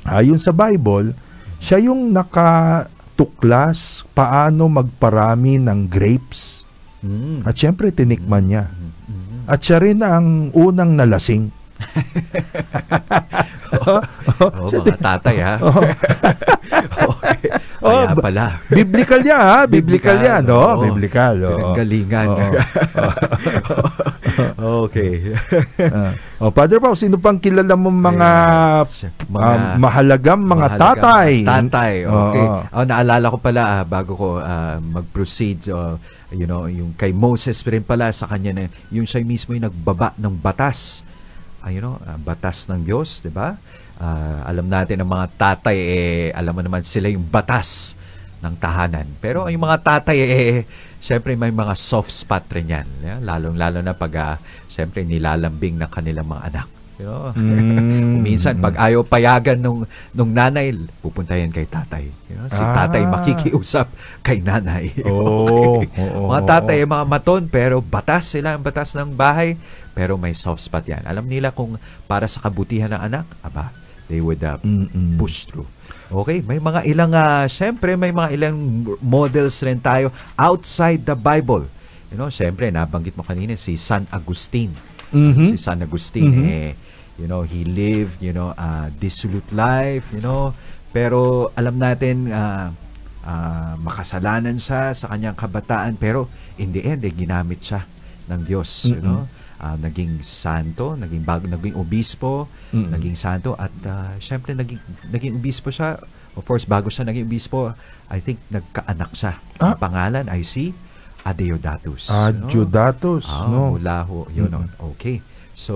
ayon sa Bible, siya yung nakatuklas paano magparami ng grapes. Mm. At syempre, tinikman niya. At siya rin ang unang nalasing. Oo, mga tatay ha. Okay. Oh, Kaya ba- pala. Biblical yan, ha? Biblical, yan, no? oo. Biblical, oo. Pinanggalingan. Oo. okay. Ah. oh, Father Pao, sino pang kilala mo mga, mga ah, mahalagang mga Mahalagang tatay? Tatay, okay. Oo. Oh, naalala ko pala ah, bago ko ah, mag-proceed oh, you know, yung kay Moses rin pala sa kanya na yung siya mismo yung nagbaba ng batas. Ah, you know, ah, batas ng Diyos, 'di ba? Ah, alam natin ang mga tatay eh alam mo naman sila yung batas ng tahanan. Pero yung mga tatay eh syempre may mga soft spot rin yan. Yeah? Lalong-lalo na pag ah, syempre nilalambing ng kanilang mga anak. You know? Mm. Minsan, pag ayaw payagan nung, nung nanay, pupunta yan kay tatay. You know? Si Ah. tatay makikiusap kay nanay. Oo, Okay. oo, mga oo. tatay, mga maton, pero batas sila ang batas ng bahay, pero may soft spot yan. Alam nila kung para sa kabutihan ng anak, aba, they would uh, Mm-mm. push through. Okay, may mga ilang, uh, syempre, may mga ilang models rin tayo outside the Bible. You know, syempre, nabanggit mo kanina si San Agustin. Mhm. Si San Agustin, Mhm. eh, you know, he lived, you know, a dissolute life, you know, pero alam natin, ah, ah, makasalanan siya sa kanyang kabataan, pero in the end, eh, ginamit siya ng Diyos, you Mm-mm. know. Ah, naging santo, naging bag, naging obispo, Mm-mm. naging santo at ah, syempre naging naging obispo siya. Of course, bago siya naging obispo, I think nagkaanak siya. Ah. Ang pangalan ay si Adeodatus. Adjudatus, Ah, no? mula ho, yun Mm-mm. oh. Okay. So,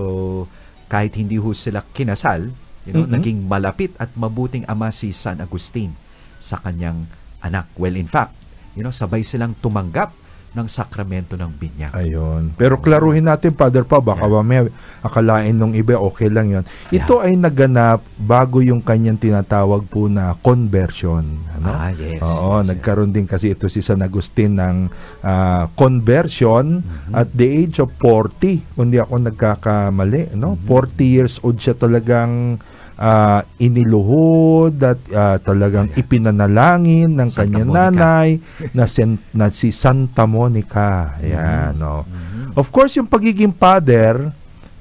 kahit hindi ho sila kinasal, you know, Mm-mm. naging malapit at mabuting ama si San Agustin sa kanyang anak. Well, in fact, you know, sabay silang tumanggap ng sakramento ng binyag. Ayun. Pero klaruhin natin, Father pa, baka mamaya akalain nung iba, okay lang yon. Ito ay naganap bago yung kanyang tinatawag po na conversion. Ano? Ah, yes, Oo, yes, nagkaroon din kasi ito si San Agustin ng ah, conversion Mm-hmm. at the age of 40, kung di ako nagkakamali. No? Mm-hmm. 40 years old siya talagang ah, iniluhod at ah, talagang ipinanalangin ng Santa kanyang Monica. nanay na, sen- na si Santa Monica. Ayan, no. Of course, yung pagiging father,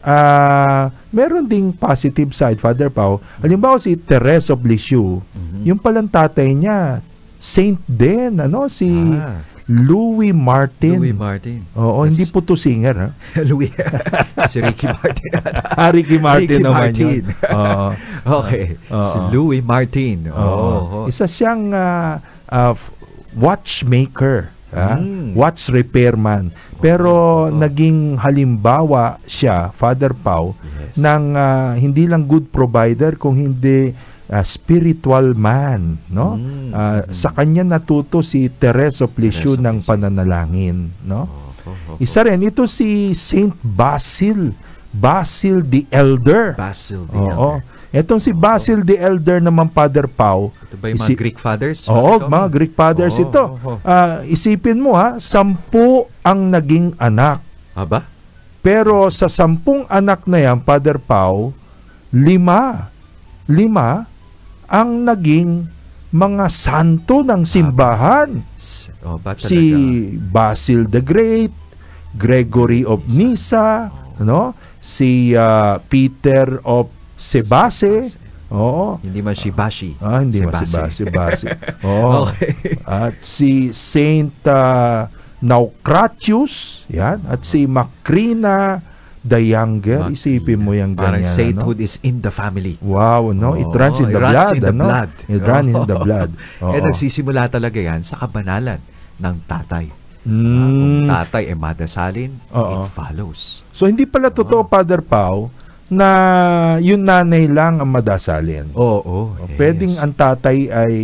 ah meron ding positive side, Father Pao. Halimbawa si Therese of Lisieux, yung palang tatay niya, saint din, ano, si Ah. Louis Martin. Louis Martin. Oo, hindi po to singer, ha? Louis. si Ricky Martin. ah, Ricky Martin Ricky naman Martin. yun. Oo. okay. Oo. Si Louis Martin. Oo. Oo. Isa siyang ah, f- watchmaker. ah, Mm. Watch repairman. Pero naging halimbawa siya, Father Pau, ng ah, hindi lang good provider, kung hindi ah, spiritual man. No? Mm. Ah, Sa kanya natuto si Teresa of Lisieux ng pananalangin. No? Isa rin, ito si Saint Basil. Basil the Elder. Basil the Oo. Elder. Etong si Basil the Elder naman, Father Pau. Ito ba yung mga isi- Greek fathers? Oo, Ito? mga Greek fathers Oo, ito. oo. Ah, isipin mo ha, sampu ang naging anak. Aba? Pero sa sampung anak na yan, Father Pau, lima, lima ang naging mga santo ng simbahan. Oh, ba talaga? Si Basil the Great, Gregory of Nyssa, no? Si ah, Peter of Sebase, Oo. Hindi man si Bashi. Ah, hindi Si man si. Basi. Basi. Oo. Okay. At si Saint uh, Naucratius, yan. At si Macrina the Younger. Isipin mo yung Parang ganyan. sainthood ano? is in the family. Wow, no? It Oo, runs in the it runs blood. in the ano? blood. It runs in the Oo. blood. Eh, Oo. nagsisimula talaga yan sa kabanalan ng tatay. Mm. Ah, kung tatay ay madasalin, Oo. it follows. So, hindi pala totoo, Father Pau, na yung nanay lang ang madasalin. Oo. O, Pwedeng ang tatay ay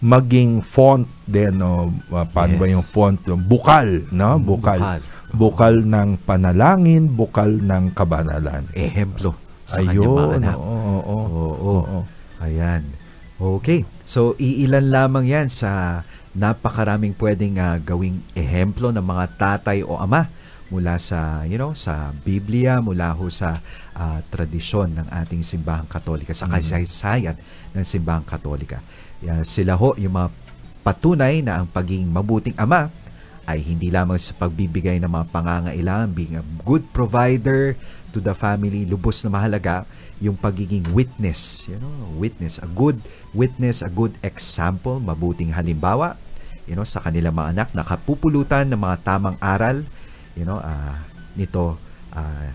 maging font din, no? Uh, paano ba Yes. yung font? Yung Bukal, no? Bukal. bukal. Bukal ng panalangin, bukal ng kabanalan. Ehemplo sa Ayun, kanyang mga anak. oo, oo, Oo. oo. Ayan. Okay. So, iilan lamang yan sa napakaraming pwedeng ah, gawing ehemplo ng mga tatay o ama mula sa, you know, sa Biblia, mula ho sa ah, tradisyon ng ating simbahang katolika, sa Mm. kasaysayan ng simbahang katolika. Yan, sila ho, yung mga patunay na ang pagiging mabuting ama ay hindi lamang sa pagbibigay ng mga pangangailangan, being a good provider to the family, lubos na mahalaga yung pagiging witness, you know, witness, a good witness, a good example, mabuting halimbawa, you know, sa kanilang mga anak, nakapupulutan ng mga tamang aral, you know, ah, nito, ah,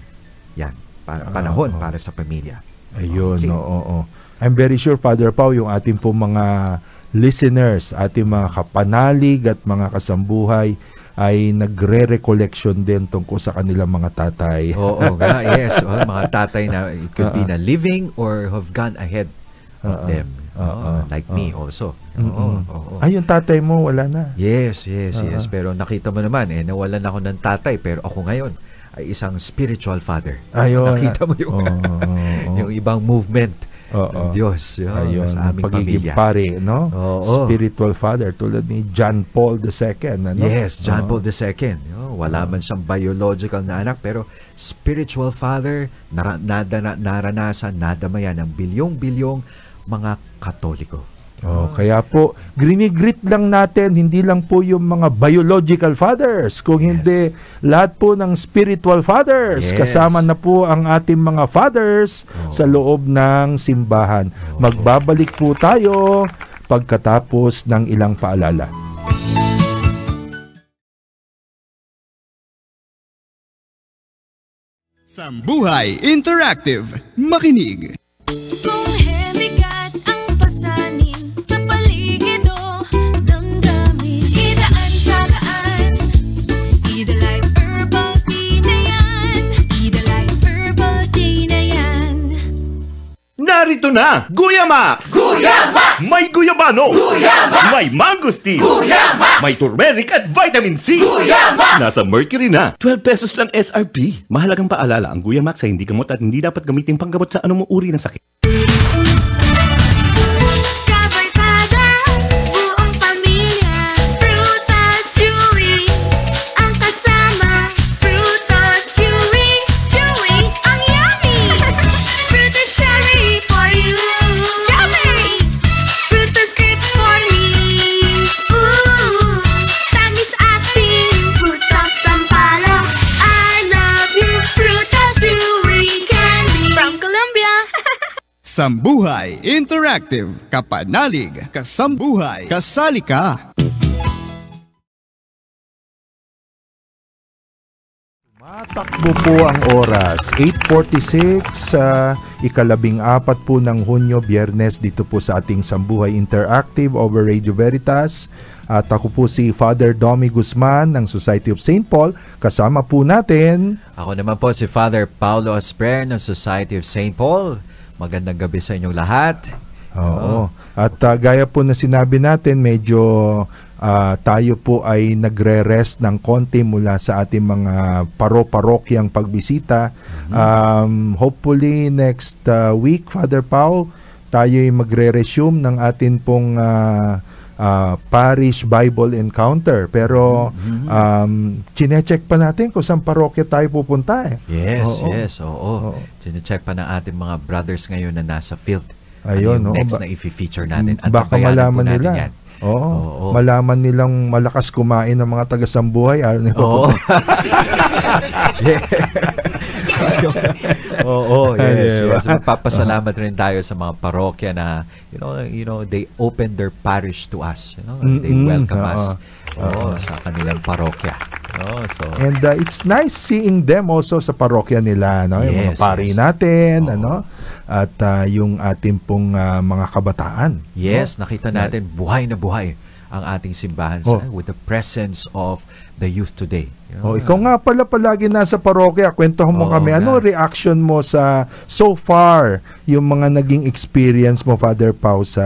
yan, para, panahon Oo. para sa pamilya. Ayun, Okay. oo, oo. I'm very sure, Father Pau, yung ating po mga listeners, ating mga kapanalig at mga kasambuhay ay nagre-recollection din tungkol sa kanilang mga tatay. Oo nga, yes. Oh, mga tatay na it could be Oo. na living or have gone ahead of Oo. them. Oo. Oh, like me also. Oo, Mm-mm. oo. Ay, yung tatay mo, wala na. Yes, yes, Oo. yes. Pero nakita mo naman, eh, nawalan ako ng tatay, pero ako ngayon ay isang spiritual father. Ayun. Nakita mo yung, Oo, oo. yung ibang movement Oo. ng Diyos yun, Ayun, sa aming pagiging pamilya. pare, no? Oo. Spiritual father, tulad ni John Paul II, ano? Yes, John Oo. Paul II. Oh, wala man siyang biological na anak, pero spiritual father, nara, nada, na, naranasan, nadamayan ng bilyong-bilyong mga katoliko. Oh, kaya po, grinigrit lang natin, hindi lang po yung mga biological fathers, kung hindi lahat po ng spiritual fathers. Yes. Kasama na po ang ating mga fathers sa loob ng simbahan. Magbabalik po tayo pagkatapos ng ilang paalala. Sambuhay Interactive. Makinig. Kung Narito na! Guyamax! Guyamax! May guyabano! Guyamax! May mangosteen! Guyamax! May turmeric at vitamin C! Guyamax! Nasa Mercury na. 12 pesos lang SRP. Mahalagang paalala, ang Guyamax ay hindi gamot at hindi dapat gamitin panggamot sa anumang uri ng sakit. Sambuhay Interactive. Kapanalig. Kasambuhay. Kasali ka. Takbo po ang oras, 8.46 sa ikalabing apat po ng Hunyo, Biyernes dito po sa ating Sambuhay Interactive over Radio Veritas. At ako po si Father Domi Guzman ng Society of St. Paul. Kasama po natin Ako naman po si Father Paulo Asper ng Society of St. Paul. Magandang gabi sa inyong lahat. Oo. At ah, gaya po na sinabi natin, medyo ah, tayo po ay nagre-rest ng konti mula sa ating mga paro-parokyang pagbisita. Um, hopefully next ah, week, Father Pau, tayo ay magre-resume ng atin pong ah, ah, parish Bible encounter. Pero um, chinecheck pa natin kung saan parokya tayo pupunta eh. Yes, Oo. yes, oo. Chine-check pa ng ating mga brothers ngayon na nasa field. Ayun, ano yung oo. next na i-feature natin. At Baka malaman nila. yan. Oo. Oo. Malaman nilang malakas kumain ng mga taga-sambuhay. Ano Oo. Oo, yes, Diba? yes. Magpapasalamat rin tayo sa mga parokya na, you know, you know, they open their parish to us. You know, they Mm-mm, welcome us oo. sa kanilang parokya. Oo, so, And uh, it's nice seeing them also sa parokya nila, no? Yung mga Yes, pari natin, ano? At uh, yung ating pong uh, mga kabataan. Yes, no? nakita natin buhay na buhay ang ating simbahan Oh. sa, with the presence of the youth today. You know, Oh, ikaw nga pala palagi nasa parokya, kwentuhan mo Oo kami. Ano nga. reaction mo sa so far yung mga naging experience mo Father Pau sa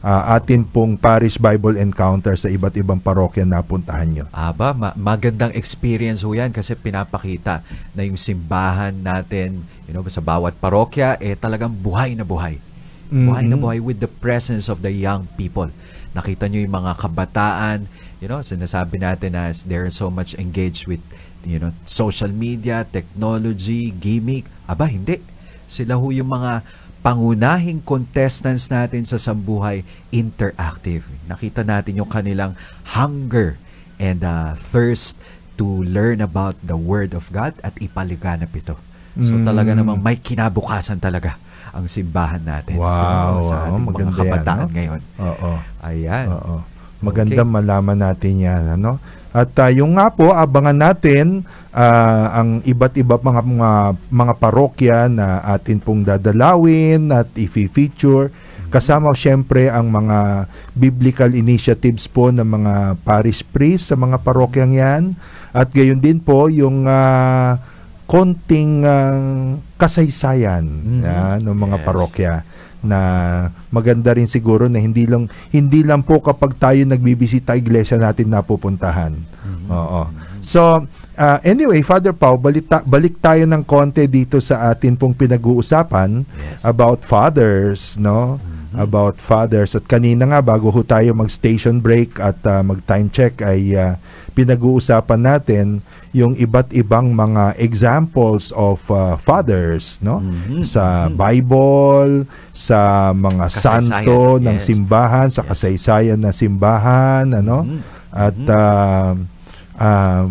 uh, atin pong Parish Bible Encounter sa iba't ibang parokya na puntahan nyo? Aba, ma- magandang experience ho yan kasi pinapakita na yung simbahan natin, you know, sa bawat parokya, eh talagang buhay na buhay. Buhay na Mhm. buhay with the presence of the young people. Nakita nyo yung mga kabataan, you know, sinasabi natin na they're so much engaged with, you know, social media, technology, gimmick. Aba, hindi. Sila ho yung mga pangunahing contestants natin sa Sambuhay Interactive. Nakita natin yung kanilang hunger and uh, thirst to learn about the Word of God at ipaliganap ito. So Mm. talaga namang may kinabukasan talaga ang simbahan natin. Wow, Ito, sa ating mga kabataan no? ngayon. Oo. Ayan. Oo. Maganda malaman natin yan, ano? At uh, yung nga po, abangan natin ah, ang iba't iba mga, mga, mga parokya na atin pong dadalawin at i-feature. Kasama syempre ang mga biblical initiatives po ng mga parish priests sa mga parokyang yan. At gayon din po yung ah, konting ah, kasaysayan ah, ng mga Yes. parokya na maganda rin siguro na hindi lang hindi lang po kapag tayo nagbibisita iglesia natin napupuntahan. Oo. So uh, anyway, Father Pau, balik, ta- balik tayo ng konti dito sa atin pong pinag-uusapan about fathers, no? About fathers at kanina nga bago ho tayo mag-station break at uh, mag-time check ay uh, pinag-uusapan natin yung iba't ibang mga examples of uh, fathers, no? Sa Bible, sa mga Kasaysayan, santo ng yes. simbahan, sa kasaysayan na simbahan, ano? At um, um,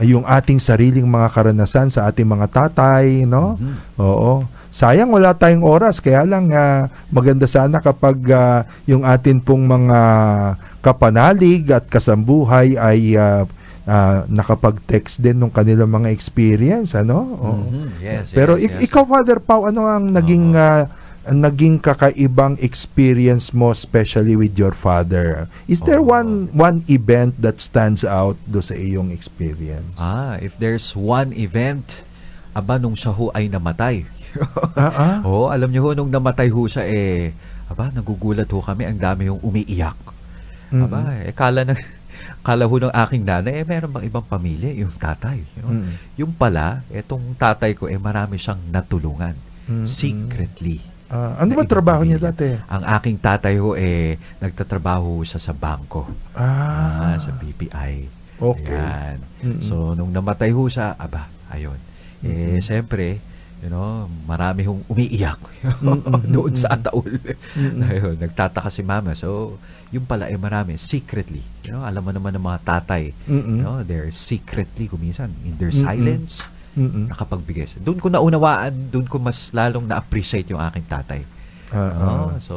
yung ating sariling mga karanasan sa ating mga tatay, no? Oo. Sayang wala tayong oras, kaya lang ah, maganda sana kapag ah, yung atin pong mga kapanalig at kasambuhay ay ah, ah, nakapag-text din ng kanilang mga experience, ano? Oo. Mhm. Yes, Pero yes, yes. ikaw, Father Pau, ano ang naging ah, ang naging kakaibang experience mo especially with your father? Is there one one event that stands out do sa iyong experience? Ah, if there's one event, aba nung siya ho ay namatay. Ah, Oo, alam niyo ho, nung namatay ho siya, eh, aba, nagugulat ho kami, ang dami yung umiiyak. Aba, eh, kala na, kala ho ng aking nanay, eh, meron bang ibang pamilya, yung tatay. You know? Mm. Yung pala, etong tatay ko, eh, marami siyang natulungan. Mm-mm. Secretly. Ah, ano ba trabaho niya dati? Ang aking tatay ho, eh, nagtatrabaho ho siya sa bangko. Ah. sa BPI. Okay. Ayan. Mm-mm. So, nung namatay ho siya, aba, ayun. Eh, Mm-mm. siyempre, you know, marami hong umiiyak Mm-mm. doon sa ataul. Ayun, nagtataka si mama. So, yung pala ay marami, secretly. You know, alam mo naman ng mga tatay, Mm-mm. you know, they're secretly, kuminsan, in their Mm-mm. silence, Mm-mm. nakapagbigay. Doon ko naunawaan, doon ko mas lalong na-appreciate yung aking tatay. Ah, no? ah. So,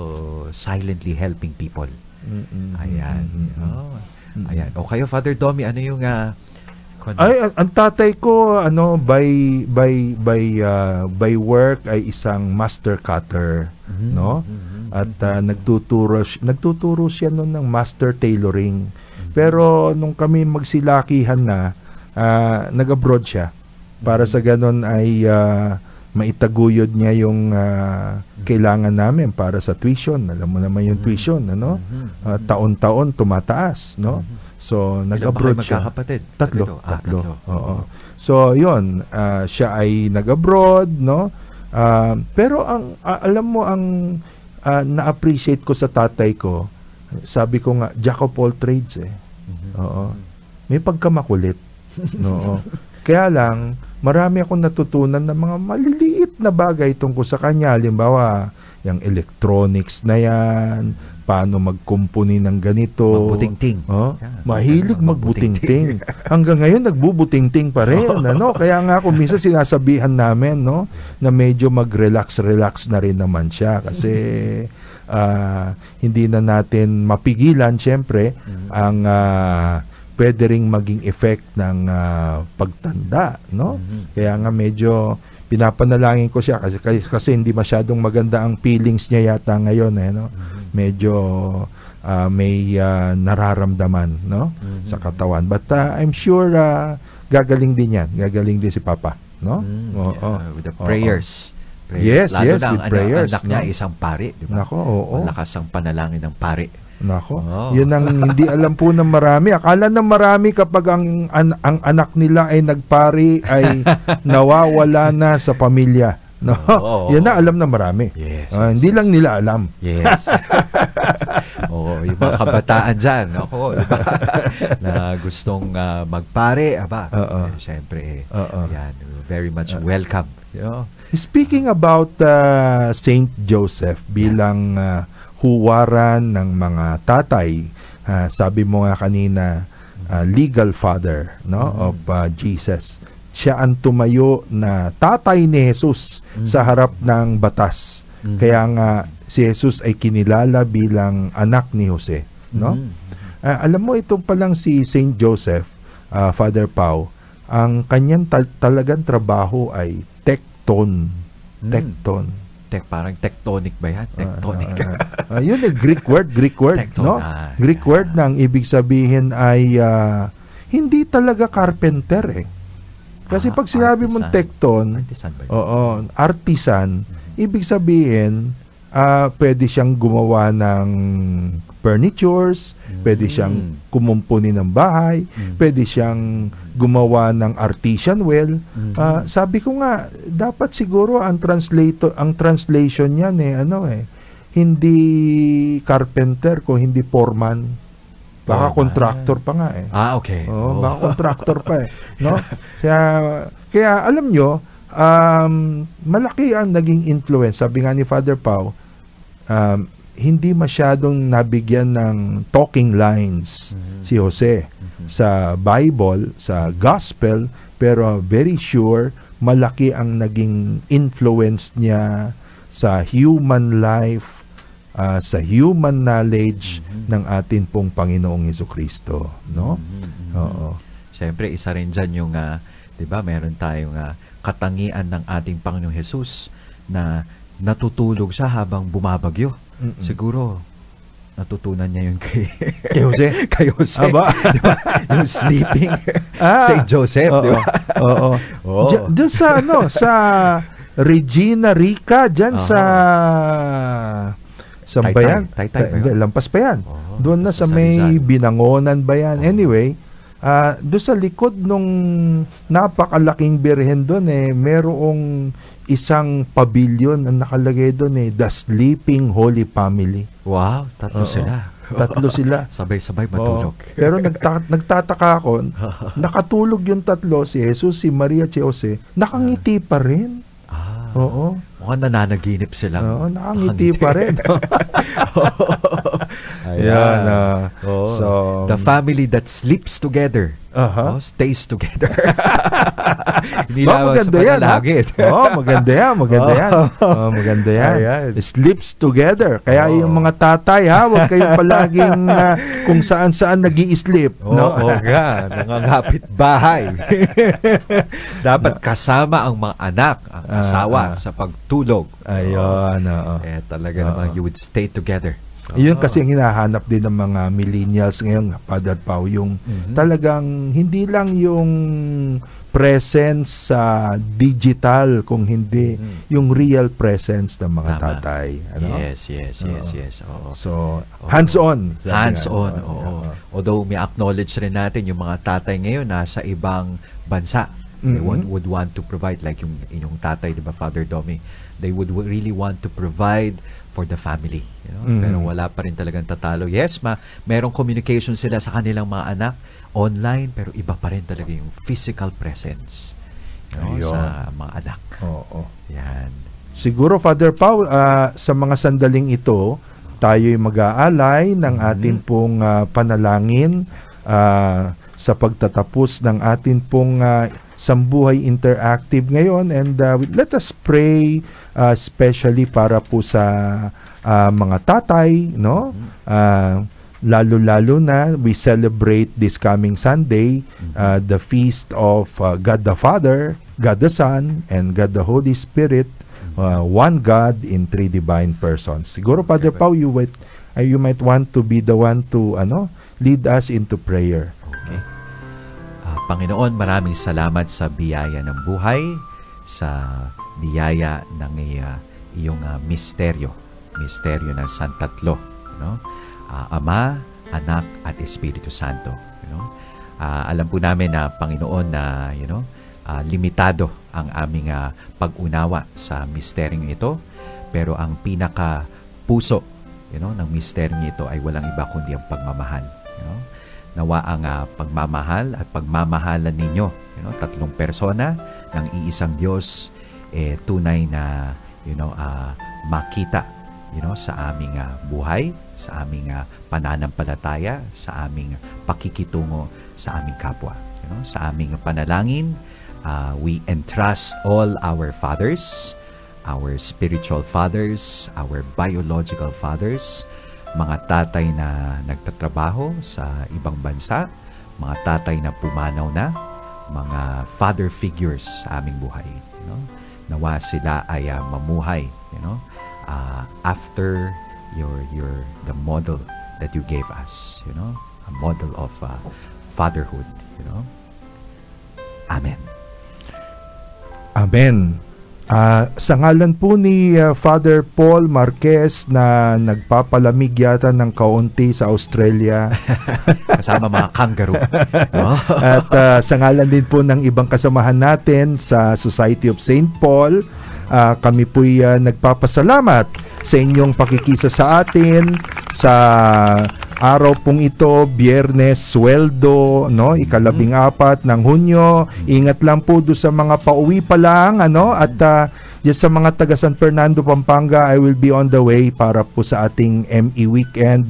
silently helping people. Mm-mm. Ayan. Mm-mm. Oh. Ayan. O kayo, Father Domi, ano yung... ah, Ay, ang, tatay ko ano by by by uh, by work ay isang master cutter, Mhm. no? At uh, nagtuturo nagtuturo siya noon ng master tailoring. Mhm. Pero nung kami magsilakihan na, ah, nag-abroad siya. Para sa ganon ay ah, maitaguyod niya yung ah, kailangan namin para sa tuition. Alam mo naman yung tuition, ano? Ah, taon-taon tumataas, no? So, nag-abroad siya. magkakapatid? Tatlo. Tatlo. Ah, tatlo. tatlo. Oo. So, yun. ah, siya ay nag-abroad, no? Ah, pero ang, ah, alam mo, ang ah, na-appreciate ko sa tatay ko, sabi ko nga, jack of all trades eh. Oo. May pagkamakulit. Oo. Kaya lang, marami akong natutunan ng mga maliliit na bagay tungkol sa kanya. Halimbawa, yung electronics na yan, paano magkumpuni ng ganito. Magbutingting. Oh, mahilig magbutingting. Hanggang ngayon nagbubutingting pa rin, Oo. ano? Kaya nga kung minsan sinasabihan namin, no, na medyo mag-relax-relax na rin naman siya kasi ah, hindi na natin mapigilan syempre ang ah, pwede ring maging effect ng ah, pagtanda, no? Kaya nga medyo pinapanalangin ko siya kasi, kasi kasi hindi masyadong maganda ang feelings niya yata ngayon eh no medyo ah, may ah, nararamdaman no sa katawan but ah, I'm sure ah, gagaling din yan gagaling din si Papa no Oo. Yeah, with the Oo. prayers. yes Lalo yes na ang with ano, prayers anak niya no? isang pari, di ba? Nako, oo. Malakas ang panalangin ng pari. Nako, Oo. yun ang hindi alam po ng marami. Akala ng marami kapag ang, an- ang anak nila ay nagpari ay nawawala na sa pamilya. No? Oo. Yan na alam ng marami. Yes, Ah, hindi lang nila alam. Yes. Oo, yung mga kabataan dyan, ako, di ba? na gustong ah, magpare, aba, Oo. eh, syempre, Oo. yan, very much welcome. Yeah. Speaking about uh, Saint Joseph bilang uh, huwaran ng mga tatay, uh, sabi mo nga kanina, uh, legal father no of uh, Jesus. Siya ang tumayo na tatay ni Jesus sa harap ng batas. Mhm. Kaya nga si Jesus ay kinilala bilang anak ni Jose, no? Mhm. Ah, alam mo ito pa lang si Saint Joseph, ah, Father Pau, ang kanyang tal- talagang trabaho ay tekton. Mm. Tekton. Tek, parang tectonic ba yan? Tectonic. Ah, yun eh, Greek word, Greek word, no? Greek word na ang ibig sabihin ay ah, hindi talaga carpenter eh. Kasi Ah, pag sinabi mong tekton, Artisan ba yun? oo, artisan, ibig sabihin, ah, pwede siyang gumawa ng furnitures, pwede siyang Mm. kumumpuni ng bahay, pwede siyang gumawa ng artisan well. Mm-hmm. Ah, sabi ko nga, dapat siguro ang translator, ang translation niyan eh, ano eh, hindi carpenter ko, hindi foreman. Baka Foreman. contractor pa nga eh. Ah, okay. Oo, Oh. baka contractor pa eh. No? Kaya, kaya alam nyo, um, malaki ang naging influence. Sabi nga ni Father Pau, um, hindi masyadong nabigyan ng talking lines si Jose sa Bible, sa Gospel, pero very sure malaki ang naging influence niya sa human life, ah, sa human knowledge ng atin pong Panginoong Heso Kristo, no? Oo. Siyempre, isa rin dyan yung, ah, di ba, meron tayong ah, katangian ng ating Panginoong Jesus na natutulog siya habang bumabagyo. Mm-mm. Siguro, natutunan niya yun kay, Kay Jose? kay Jose. Aba. Di ba? yung sleeping Ah, Saint Joseph, di ba? Oo. Oo. Diyan- diyan sa ano, sa Regina Rica, diyan Aha. sa sa Taytay. ba yan? Lampas pa yan. Oo, doon na sa sa may Rizal. binangonan ba yan? Anyway, ah doon sa likod nung napakalaking birhen doon eh, merong isang pavilion ang nakalagay doon eh, The Sleeping Holy Family. Wow, tatlo Oo. sila. Tatlo sila. Sabay-sabay Oo. matulog. Pero nagta- nagtataka ako, nakatulog yung tatlo, si Jesus, si Maria, si Jose, nakangiti pa rin. Ah. Oo. Mukhang nananaginip sila. Oo, nakangiti pa rin. Ayan. ah, Oo. so, the family that sleeps together Aha. oh, stays together. Hindi Ba, lamang sa maganda yan. Oo, maganda yan, maganda yan. Oo. Oo, maganda yan. Ayan. Sleeps together. Kaya yung mga tatay, ha, huwag kayong palaging ah, kung saan-saan nag sleep Oo, no? oo nga, nangangapit bahay. Dapat kasama ang mga anak, ang Ah, asawa ah. sa pagtulog. Ayun, oo. Eh, talaga Oo. naman, you would stay together. Yun kasi ang hinahanap din ng mga millennials ngayon, Father Pau, yung Mhm. talagang hindi lang yung presence sa digital, kung hindi yung real presence ng mga. Tama. tatay. Ano? Yes, yes, yes, Oo. yes. Oo. So, hands-on. sabi nga. Hands-on, Oo, oo. oo. Although may acknowledge rin natin yung mga tatay ngayon nasa ibang bansa. They Mhm. would, want to provide like yung inyong tatay, di ba, Father Domi? They would really want to provide for the family. You know? Mhm. Pero wala pa rin talagang tatalo. Yes, ma, merong communication sila sa kanilang mga anak online, pero iba pa rin talaga yung physical presence you know, Ayun. sa mga anak. Oo. Yan. Siguro, Father Pau, ah, sa mga sandaling ito, tayo'y mag-aalay ng Mm-hmm. atin pong ah, panalangin ah, sa pagtatapos ng atin pong ah, Sambuhay Interactive ngayon and ah, let us pray ah, especially para po sa ah, mga tatay, no? Ah, lalo-lalo na we celebrate this coming Sunday uh, the feast of uh, God the Father, God the Son, and God the Holy Spirit, uh, one God in three divine persons. Siguro Father Pau, you might uh, you might want to be the one to ano lead us into prayer. Panginoon, maraming salamat sa biyaya ng buhay, sa biyaya ng uh, iyong ah, misteryo, misteryo ng Santatlo, no? Ah, Ama, Anak at Espiritu Santo, you know? Ah, alam po namin na Panginoon na, you know, ah, limitado ang aming ah, pag-unawa sa misteryong ito, pero ang pinaka puso, you know, ng misteryong ito ay walang iba kundi ang pagmamahal, you know? Nawa ang ah, pagmamahal at pagmamahalan ninyo. You know, tatlong persona ng iisang Diyos eh, tunay na you know, ah, makita you know, sa aming ah, buhay, sa aming ah, pananampalataya, sa aming pakikitungo sa aming kapwa. You know, sa aming panalangin, ah, we entrust all our fathers, our spiritual fathers, our biological fathers, mga tatay na nagtatrabaho sa ibang bansa, mga tatay na pumanaw na, mga father figures sa aming buhay. You know? Nawa sila ay ah, mamuhay, you know, ah, after your your the model that you gave us, you know, a model of ah, fatherhood, you know. Amen. Amen. Ah, sa ngalan po ni ah, Father Paul Marquez na nagpapalamig yata ng kaunti sa Australia. Kasama mga kangaroo. No? At ah, sa ngalan din po ng ibang kasamahan natin sa Society of St. Paul, ah, kami po'y ah, nagpapasalamat sa inyong pakikisa sa atin sa araw pong ito, Biyernes, sweldo, no, ikalabing apat ng Hunyo. Ingat lang po do sa mga pauwi pa lang, ano, at ah, Diyan sa mga taga San Fernando, Pampanga, I will be on the way para po sa ating ME weekend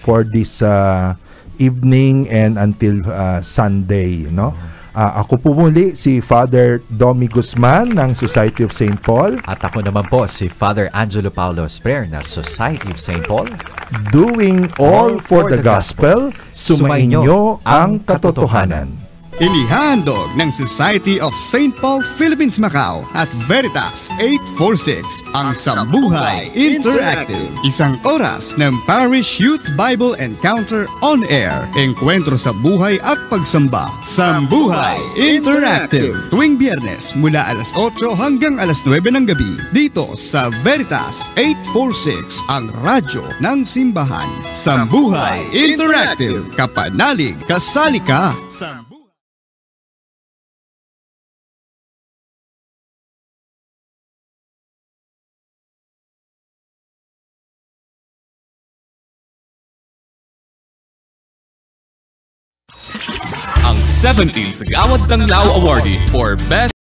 for this ah, evening and until ah, Sunday, no? Ah, ako po muli si Father Domi Guzman ng Society of St. Paul. At ako naman po si Father Angelo Paulo Sprayer na Society of St. Paul. Doing all for the gospel, sumainyo ang katotohanan. Inihandog ng Society of St. Paul Philippines Macau at Veritas 846 ang Sambuhay Interactive. Isang oras ng Parish Youth Bible Encounter on Air. Enkwentro sa buhay at pagsamba. Sambuhay Interactive. Tuwing biyernes mula alas 8 hanggang alas 9 ng gabi. Dito sa Veritas 846 ang radyo ng simbahan. Sambuhay Interactive. Kapanalig, kasali ka. Sambuhay. 17th Gawad ng Lao Awardee for Best